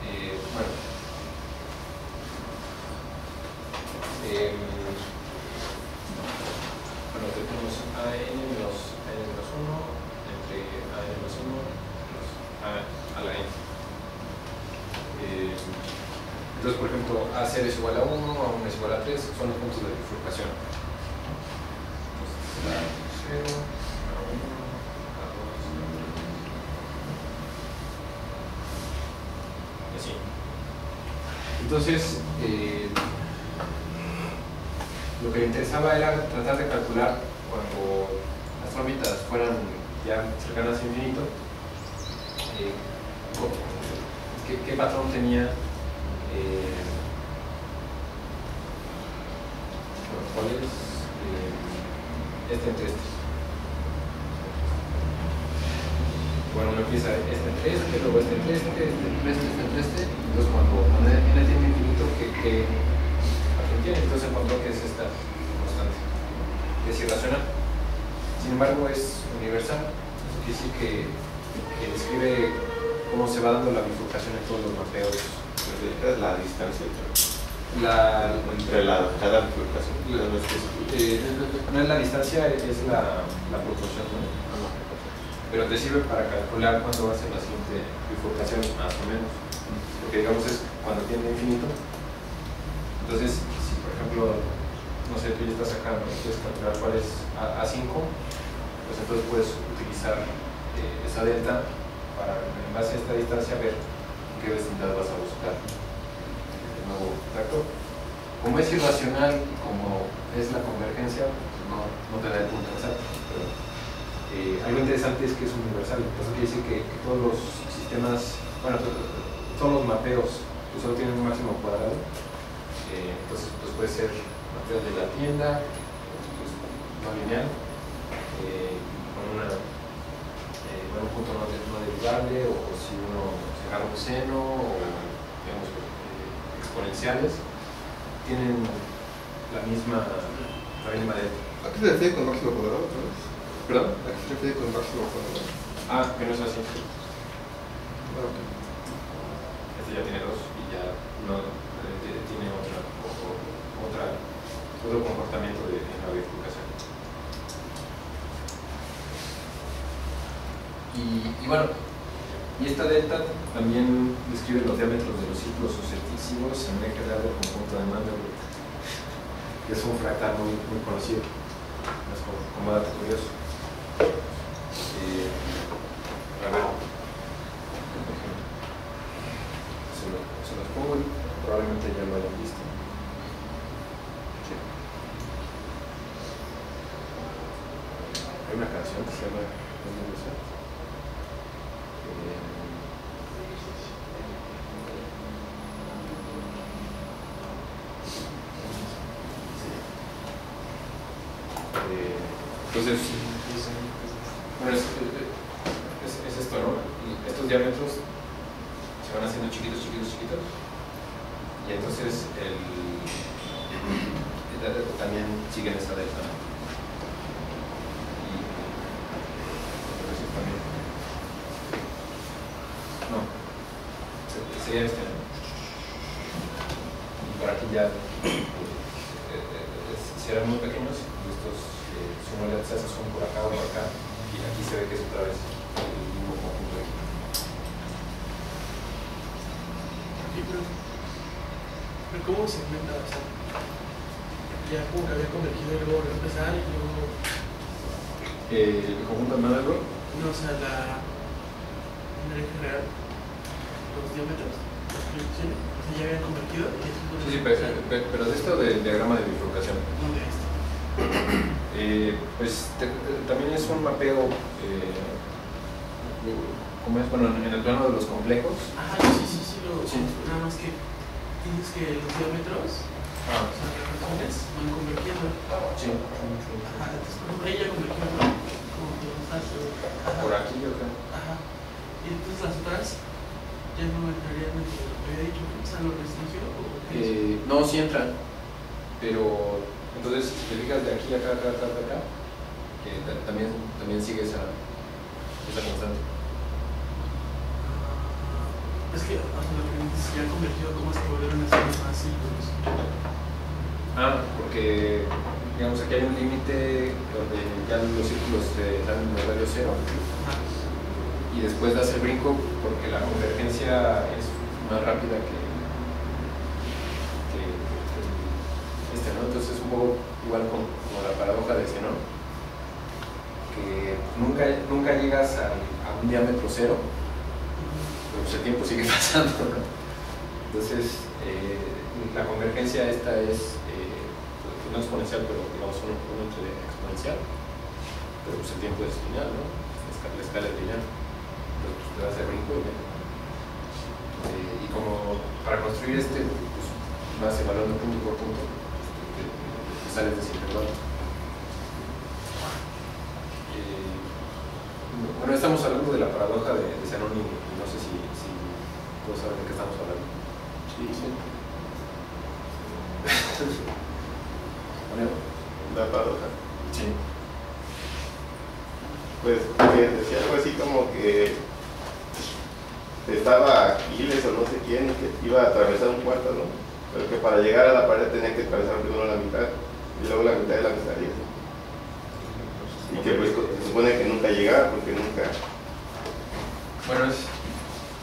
eh, bueno, bueno, tenemos a n menos n menos 1 entre a n menos 1 menos a, la n. Entonces, por ejemplo, a 0 es igual a 1, a 1 es igual a 3, son los puntos de bifurcación. Entonces, a 0, a 1, a 2, y así. Entonces, eh, que interesaba era tratar de calcular cuando las órbitas fueran ya cercanas a infinito, eh, qué, patrón tenía eh, eh, este entre este. Bueno, uno empieza este entre este, luego este entre este, este entre este, este entre este, entonces cuando cuando n tiene infinito, ¿qué, qué patrón tiene? Entonces encontró que es esta constante, que es irracional. Sin embargo, es universal. Eso quiere decir que, que describe cómo se va dando la bifurcación en todos los mapeos. Es la distancia La, entre la, cada bifurcación. La- eh, no es la distancia, es la, la proporción. ¿no? Pero te sirve para calcular cuándo va a ser la siguiente bifurcación, más o menos. Porque digamos es cuando tiene infinito. Entonces, por ejemplo, no sé, tú ya estás acá, ¿no? quieres calcular cuál es A- A5, pues entonces puedes utilizar eh, esa delta para, en base a esta distancia, ver en qué vecindad vas a buscar el nuevo tractor. Como es irracional como es la convergencia, no, no te da el punto exacto, pero eh, algo interesante es que es universal, eso quiere decir que, todos los sistemas, bueno, to- todos los mapeos que solo tienen un máximo cuadrado, eh, entonces pues puede ser mapeo de la tienda, pues, no lineal, eh, con una eh, con un punto no, no derivable, o si uno se agarra un seno, o digamos eh, exponenciales, tienen la misma, la misma de, ¿A qué se refiere con máximo cuadrado? ¿Perdón? ¿A qué se refiere con máximo cuadrado? Ah, que no es así. Ah, ok. Este ya tiene dos y ya no eh, tiene- tiene otra, o- o- otra, otro comportamiento de, la bifurcación. Y, y bueno, y esta delta también describe los diámetros de los círculos sucesivos en eje real del conjunto de Mandelbrot, que es un fractal muy, muy conocido, es como, como dato curioso. Eh, se, lo, se los pongo y probablemente ya lo hayan visto. Sí. Hay una canción que se llama Universal. Eh, entonces, bueno, es, es, es esto, ¿no? Y estos diámetros se van haciendo chiquitos, chiquitos, chiquitos. Y entonces el, el delta también sigue en esta delta. ¿no? Y entonces también. No, se- sería este, ¿no? Y por aquí ya eh, eh, serán muy pequeños y estos eh, sumo son por acá o por acá. Y aquí se ve que es otra vez el mismo conjunto de Sí, pero, pero ¿cómo se inventa? O sea, ya como que había convergido y luego volvió a empezar y luego, El conjunto de no, o sea, la, en el eje real, los diámetros, las proyecciones, o sea, ya habían convergido y eso Sí, sí, pero, pero- pero de esto del diagrama de bifurcación, No de esto. eh, pues te- te- también es un mapeo, eh, como es, bueno, en el plano de los complejos. Ajá, sí, sí, sí, lo, Sí. nada más que tienes que los diámetros, Ah, o sea, las fracciones van convergiendo. sí. Ajá, entonces, por ejemplo, ahí ya convergió, ¿no? Como que los hace. Ajá. Por aquí yo creo. Ajá. Y entonces las otras ya no entrarían en lo que había dicho, ¿no? o sea, lo restringió o qué hizo? Eh, no, sí entran, pero entonces si te fijas de aquí a acá, acá, acá, acá, que ta- también, también sigue esa, esa constante. Es que, me dices, ya convertido, ¿cómo es que volvieron a ser más círculos? Ah, porque digamos aquí hay un límite donde ya los círculos te dan el radio cero y después das el brinco porque la convergencia es más rápida que- que este, ¿no? Entonces es un poco igual como la paradoja de Zenón, que nunca, nunca llegas a un diámetro cero, pero pues el tiempo sigue pasando, ¿no? Entonces, eh, la convergencia esta es eh, no exponencial, pero digamos un, un exponencial, pero pues el tiempo es lineal, ¿no? La escala, la escala es lineal. Entonces, pues, te das el brinco y ya. Eh, y como para construir este, pues vas evaluando punto por punto, sales de. Eh, bueno, estamos hablando de la paradoja de, de y no sé si, si todos saben de qué estamos hablando. Sí, sí. La paradoja. sí. Pues que decía algo así como que estaba Aquiles o no sé quién que iba a atravesar un cuarto, ¿no? Pero que para llegar a la pared tenía que atravesar primero la mitad y luego la mitad de la mitad. y que pues se supone que nunca llegaba porque nunca. Bueno, es,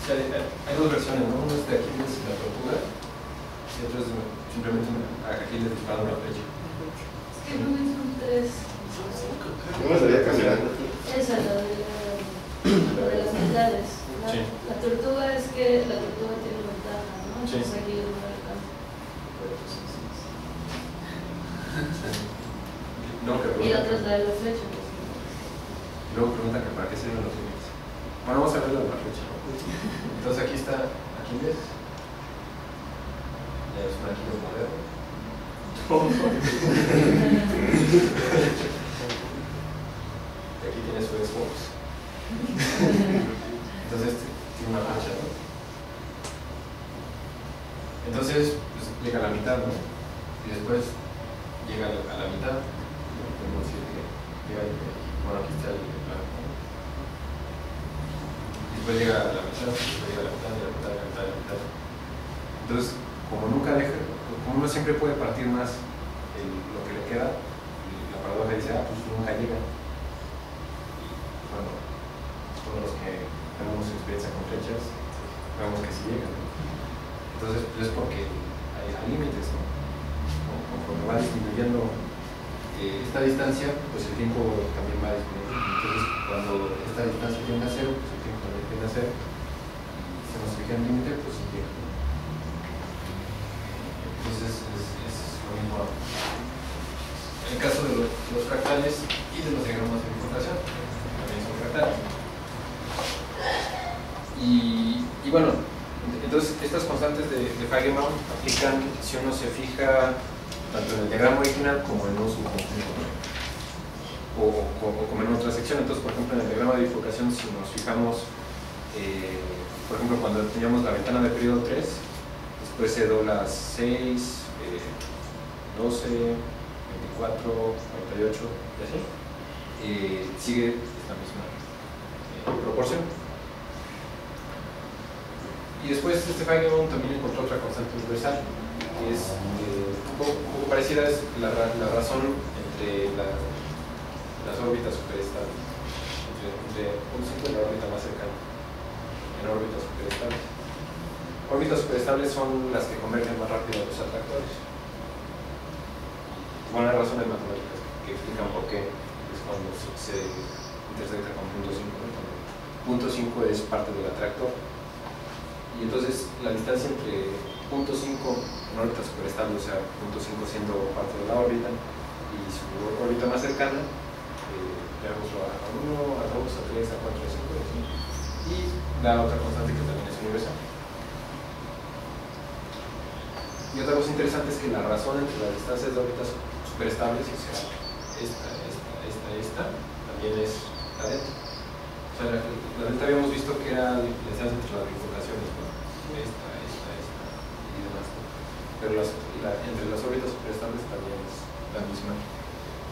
hay, hay dos versiones, ¿no? Uno es de Aquiles y la tortuga, y otro es simplemente una- Aquiles disparando la flecha. Es que no son tres. Yo me salía caminando. Esa, la de, la, la de las mitades. La, Sí. la tortuga es que la tortuga tiene ventaja, ¿no? Sí. Entonces aquí no alcanza. Pero pues, sí, sí, sí. No, que Y pregunta, es la de la flecha. pues. y luego pregunta que para qué sirven los límites. Bueno, vamos a ver la de la flecha. Entonces aquí está Aquiles. Ya es un Aquiles moderno. Y aquí tiene su Xbox. Entonces tiene una flecha, ¿no? Entonces, pues llega a la mitad, ¿no? Y después llega a la, a mitad. Podemos decir que llega bueno, aquí está el plano. Después llega a la mitad, después llega a la mitad, y la mitad, y la mitad, y la mitad. Entonces, como nunca deja, como uno siempre puede partir más lo que le queda, la paradoja dice, ah, pues nunca llega. Y bueno, todos los que tenemos experiencia con flechas, vemos que sí llegan. Entonces, pues es porque hay, hay límites, ¿no? Conforme va disminuyendo eh, esta distancia, pues el tiempo también va disminuyendo. Entonces, cuando esta distancia tiende a cero, pues el tiempo también tiende a cero. Y si nos fija el límite, pues llega. ¿no? Entonces, es, es lo mismo en el caso de los, los fractales y de los diagramas de bifurcación, también son fractales. Y, bueno, entonces estas constantes de, de Feigenbaum aplican si uno se fija tanto en el diagrama original como en un subconjunto o, como en otra sección. Entonces, por ejemplo, en el diagrama de bifurcación, si nos fijamos, eh, por ejemplo, cuando teníamos la ventana de periodo 3, después se dobla 6, eh, 12, 24, 48 y así, eh, sigue esta misma eh, proporción. Y después este Feigenbaum también encontró otra constante universal, es eh, un, poco, parecida, es la, la razón entre la- las órbitas superestables, entre, un cinco y la órbita más cercana, en órbitas superestables. Órbitas superestables son las que convergen más rápido a los atractores. Hay razones matemáticas que explican por qué es cuando se, se intersecta con punto 5. Punto 5 es parte del atractor. Y entonces la distancia entre punto 5 en órbita superestable, o sea, punto 5 siendo parte de la órbita, y su órbita más cercana, eh, llamémoslo a 1, a 2, a 3, a 4, a 5, así. y la otra constante que también es universal. Y otra cosa interesante es que la razón entre las distancias de órbitas superestables, o sea, esta, esta, esta, esta, también es la delta. O sea, la, la delta habíamos visto que era la distancia entre las bifurcaciones, ¿no? Esta. Pero las, la- entre las órbitas superestables también es la misma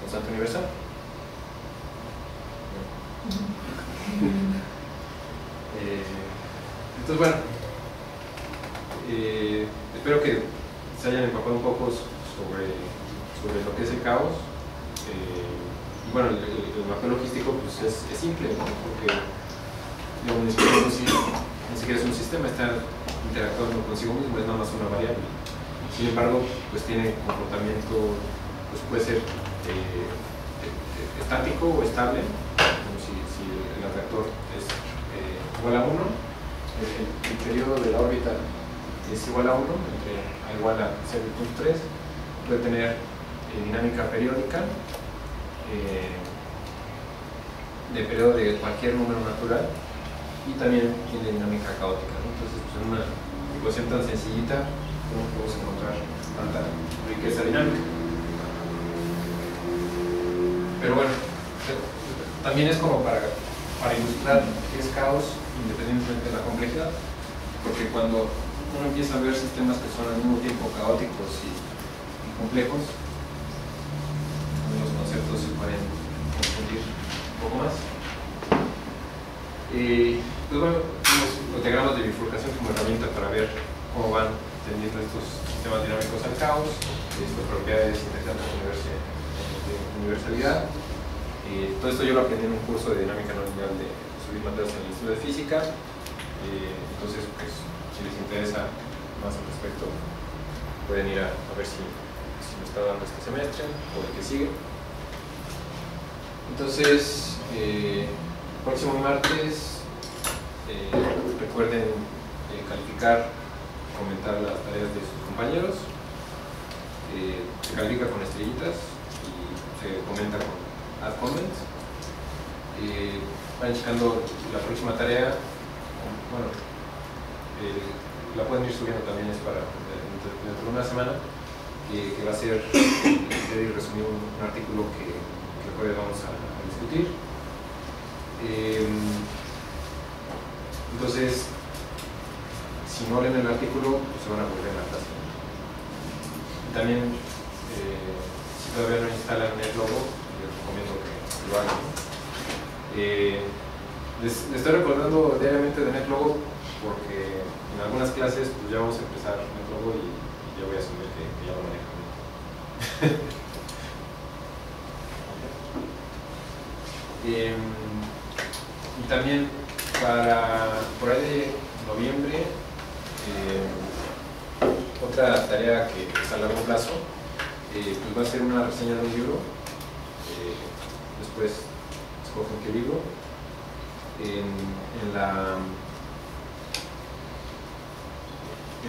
constante universal. Eh, entonces, bueno, eh, espero que se hayan empapado un poco sobre, sobre lo que es el caos. Eh, y bueno, el, el- el mapeo logístico pues es, es simple, ¿no? porque digamos, ni siquiera es un sistema, está interactuando consigo mismo, es nada más una variable. Sin embargo, pues tiene comportamiento, pues puede ser eh, estático o estable, como si, el atractor es eh, igual a 1, el, periodo de la órbita es igual a 1, entre a igual a 0.3, puede tener eh, dinámica periódica de periodo de cualquier número natural y también tiene dinámica caótica. Entonces, pues, en una ecuación tan sencillita, no podemos encontrar tanta riqueza dinámica. Pero bueno, también es como para, para ilustrar qué es caos independientemente de la complejidad, porque cuando uno empieza a ver sistemas que son al mismo tiempo caóticos y, y complejos, los conceptos se pueden confundir un poco más. Eh, pues bueno, tenemos los diagramas de bifurcación como herramienta para ver cómo van tendiendo estos sistemas dinámicos al caos, estas propiedades interesantes de universalidad. Eh, todo esto yo lo aprendí en un curso de dinámica no lineal de Luis Mateos en el Instituto de Física. Eh, entonces, pues, si les interesa más al respecto, pueden ir a, ver si, si lo está dando este semestre o el que sigue. Entonces, eh, próximo martes, eh, recuerden eh, calificar, comentar las tareas de sus compañeros. Eh, se califica con estrellitas y se comenta con add comments. Eh, van checando la próxima tarea, bueno, eh, la pueden ir subiendo también es para dentro, de una semana, que, va a ser y resumir un, artículo que, que jueves vamos a, discutir. Eh, entonces, si no leen el artículo, pues se van a volver en la clase. También, eh, si todavía no instalan NetLogo, les recomiendo que lo hagan. Eh, les, estoy recordando diariamente de NetLogo porque en algunas clases pues ya vamos a empezar NetLogo y, y ya voy a asumir que, que ya lo manejan. Em, y también para por ahí de noviembre, eh, otra tarea que es a largo plazo, eh, pues va a ser una reseña de un libro. eh, después escogen qué libro. En, la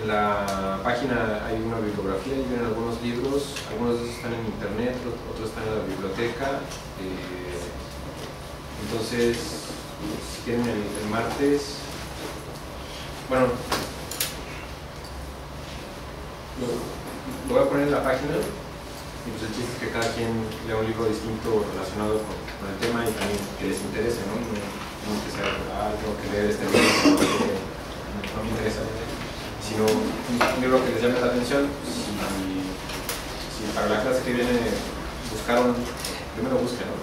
en la página hay una bibliografía y vienen algunos libros, algunos de esos están en internet, otros están en la biblioteca. eh, entonces, si quieren el martes, bueno, lo, voy a poner en la página y pues el chiste es que cada quien lea un libro distinto relacionado con, el tema y también que les interese, ¿no? No, no que sea, ah, tengo que leer este libro, no me interesa, sino un, libro que les llame la atención. Si, para la clase que viene buscaron, primero busquen, ¿no?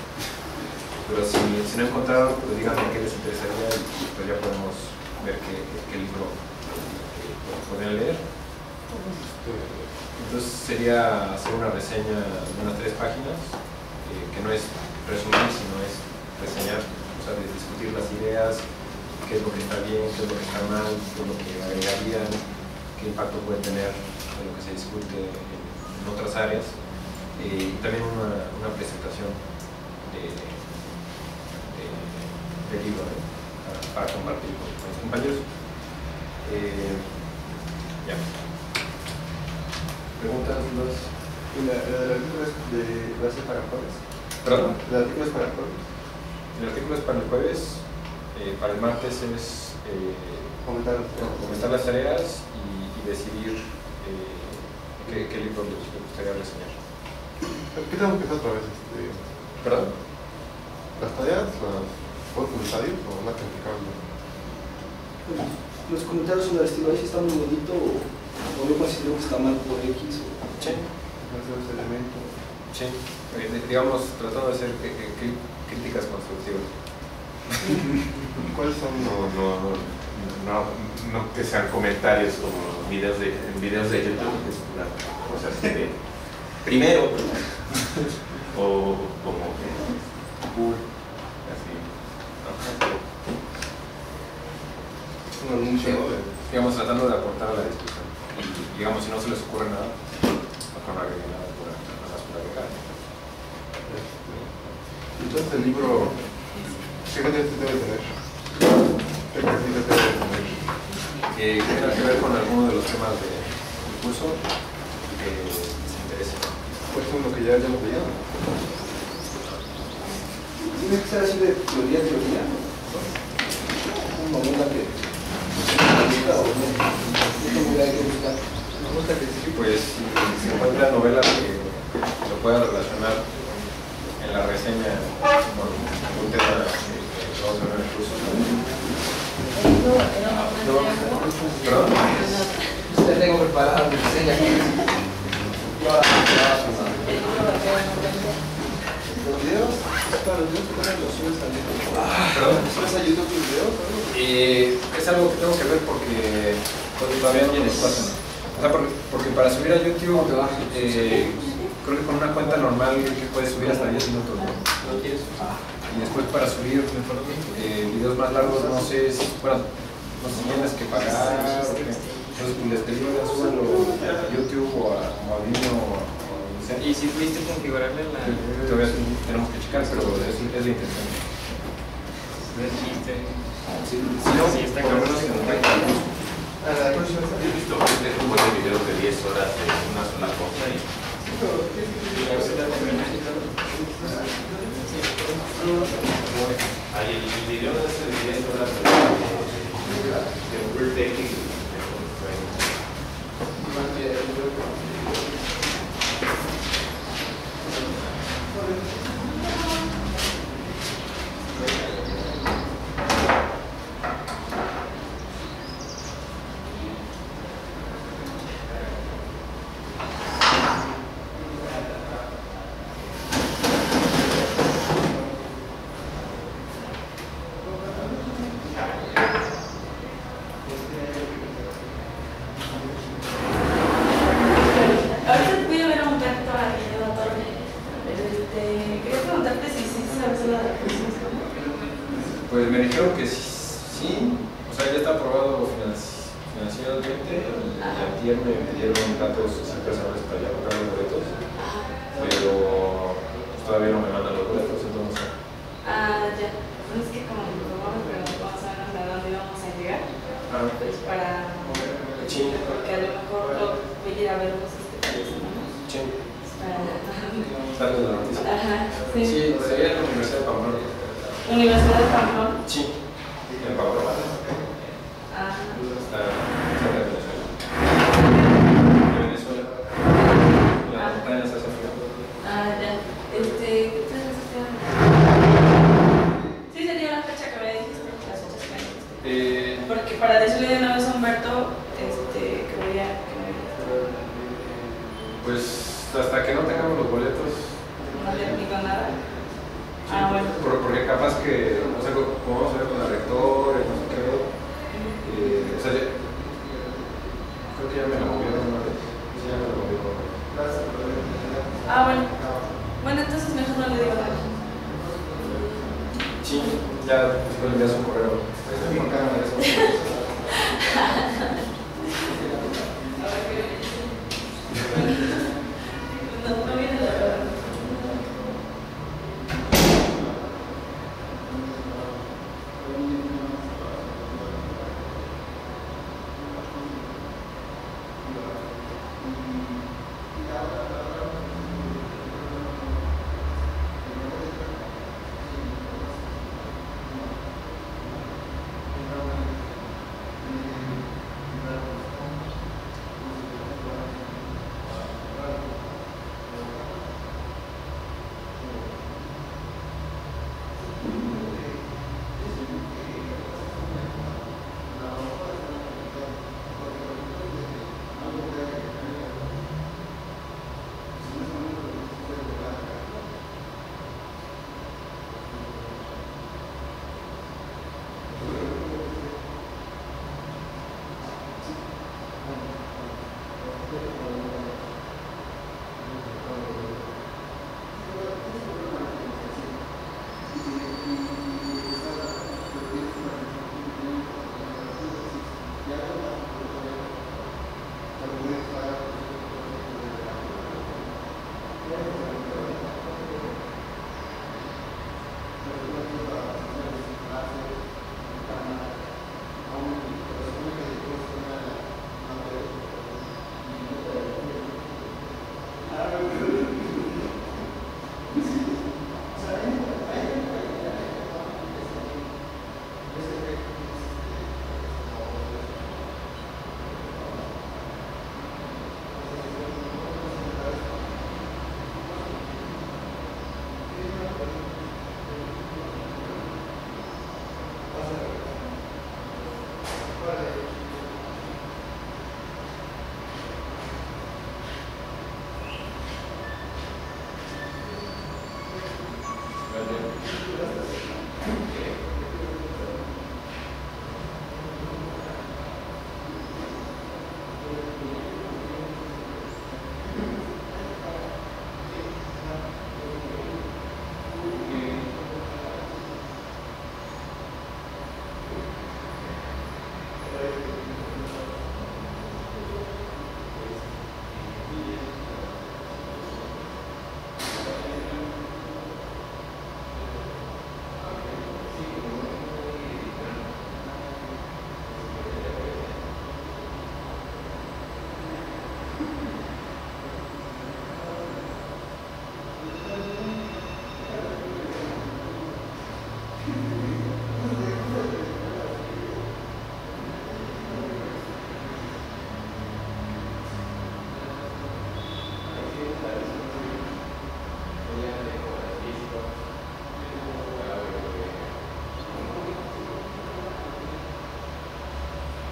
Pero si, si no encontraron, pues díganme qué les interesaría y pues ya podemos ver qué, qué- qué libro eh, podrían leer. Entonces sería hacer una reseña de unas tres páginas, eh, que no es resumir, sino es reseñar, o sea, discutir las ideas, qué es lo que está bien, qué es lo que está mal, qué es lo que agregarían, qué impacto puede tener en lo que se discute en, otras áreas, eh, y también una, presentación de, de- del libro para, compartir con, con los compañeros. Eh, ya. ¿Preguntas, dudas? ¿Y la, la del artículo es de base para jueves? ¿Perdón? ¿El artículo es para jueves? El artículo es para el jueves, eh, para el martes es eh, Comentar. comentar las tareas y, y decidir eh, qué, qué libro les gustaría reseñar. ¿Qué tengo que hacer otra vez? Este, ¿Perdón? ¿Las tareas, las por comentarios o más calificables? Los comentarios sobre el estilo ahí sí está muy bonito o, o yo considero que está mal por X o Sí. Esos elementos. Sí. Eh, digamos, tratando de hacer eh, eh, crí- críticas constructivas. ¿Cuáles son? No, no, no, no que sean comentarios como videos de, en videos de YouTube, que es una cosa así de primero, o como cool, así. ¿no? Un anuncio, Digamos, tratando de aportar a la discusión. Y digamos, si no se les ocurre nada, mejor no agreguen nada por, nada más por agregar. este, Entonces el libro, ¿qué contenido debe tener? ¿Qué contenido debe tener? que tenga que ver con alguno de los temas de- del curso que les interese. Por ejemplo, que ya hayamos leído. tiene que ser así de teoría teoría. Una que no. ¿Qué novela. Pues si se encuentran novelas que lo puedan relacionar en la reseña con un tema que vamos a ver en el curso. ¿Perdón? Usted tengo preparada mi reseña aquí. Y ahora, ¿qué va a? Los videos, para los videos que ponen los subes también. ¿Perdón? ¿Subes a YouTube tus videos? Eh, es algo que tengo que ver porque todavía no tiene espacio. O sea, porque, porque para subir a YouTube, eh, creo que con una cuenta normal que puedes subir hasta 10 minutos. ¿no? Y después para subir eh, videos más largos, no sé, si, bueno, no sé si tienes que pagar o qué. Entonces, pues les pedí que suban a YouTube o a, o a Vimeo o a, o a donde sea. Y si pudiste configurarle la. Todavía tenemos que checar, pero es, es la intención existe. Sí, sí, está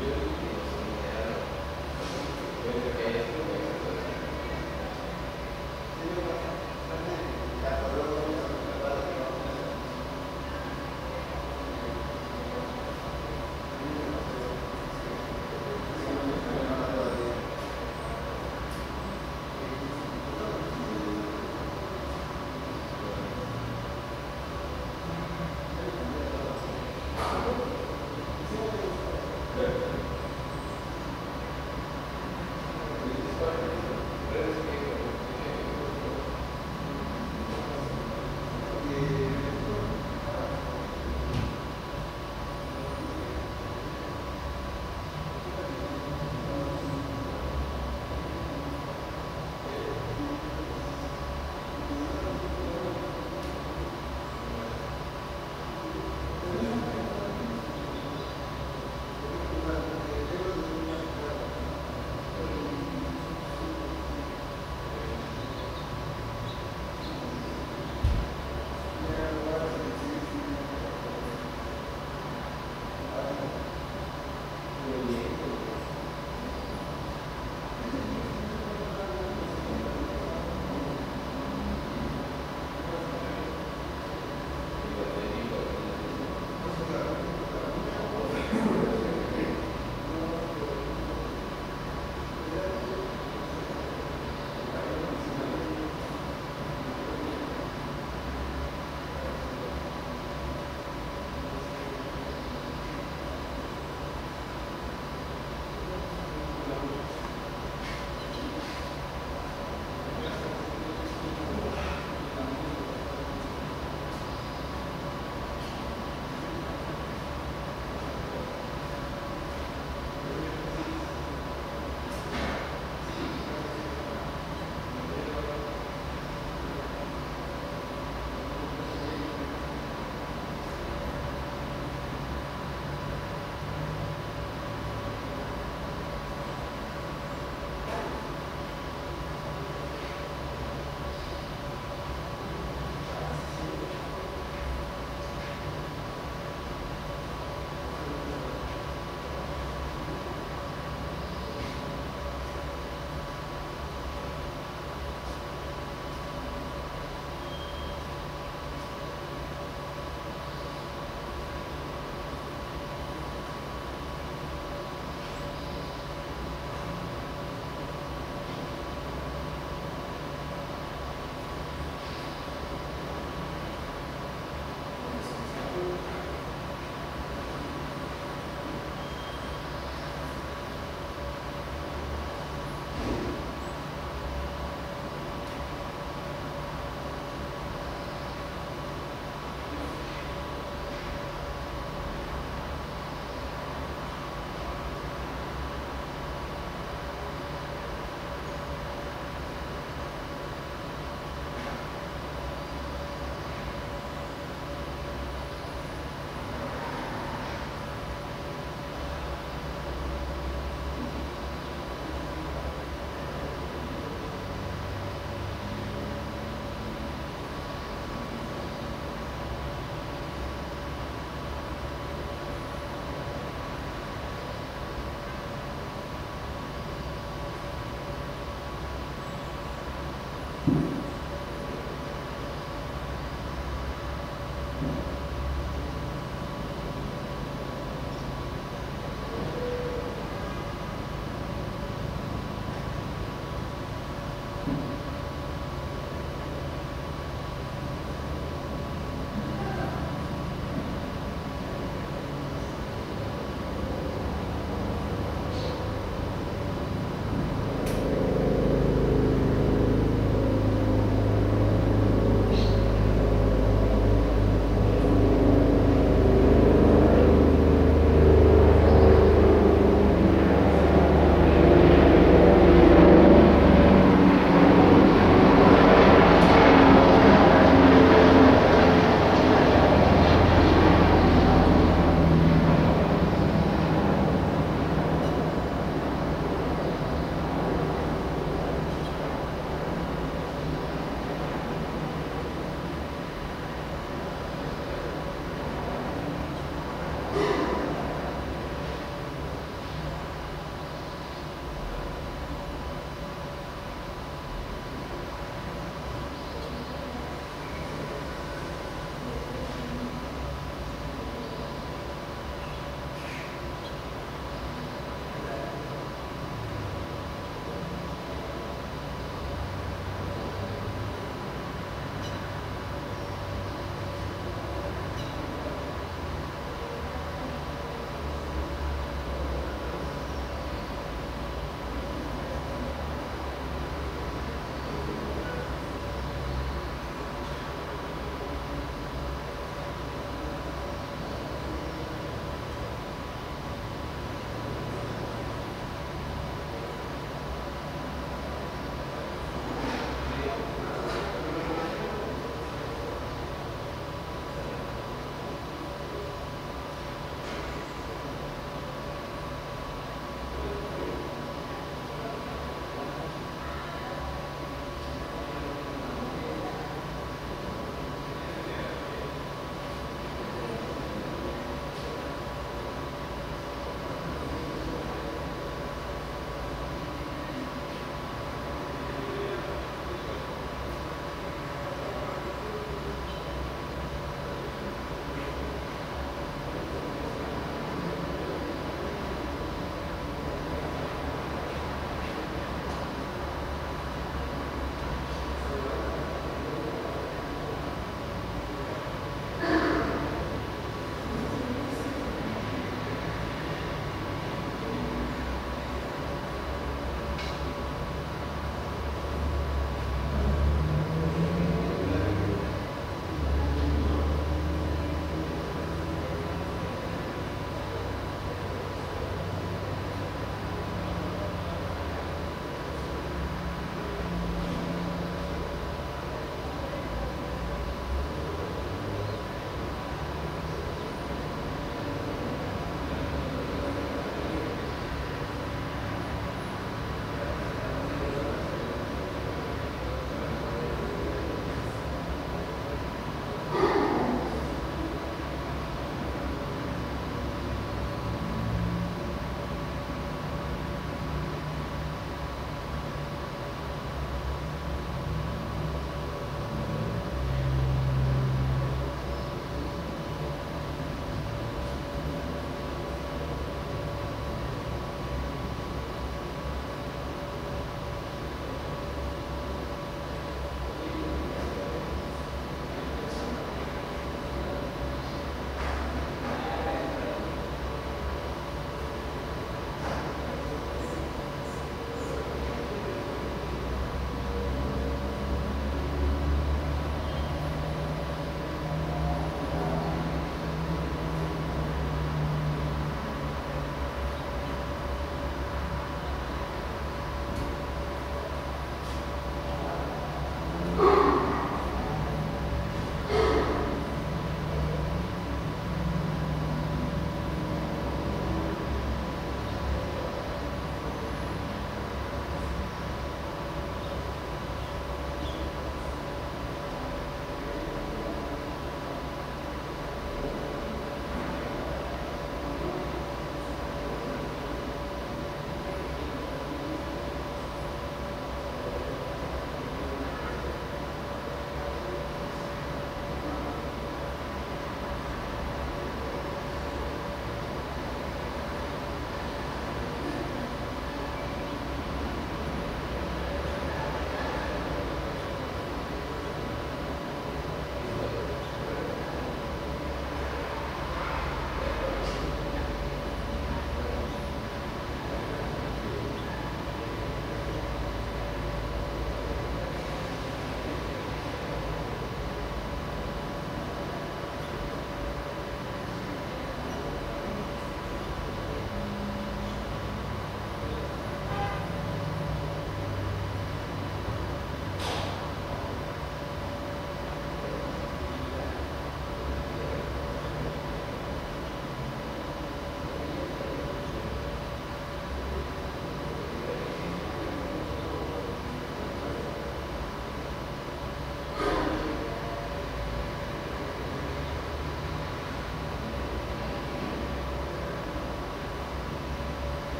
y Gracias.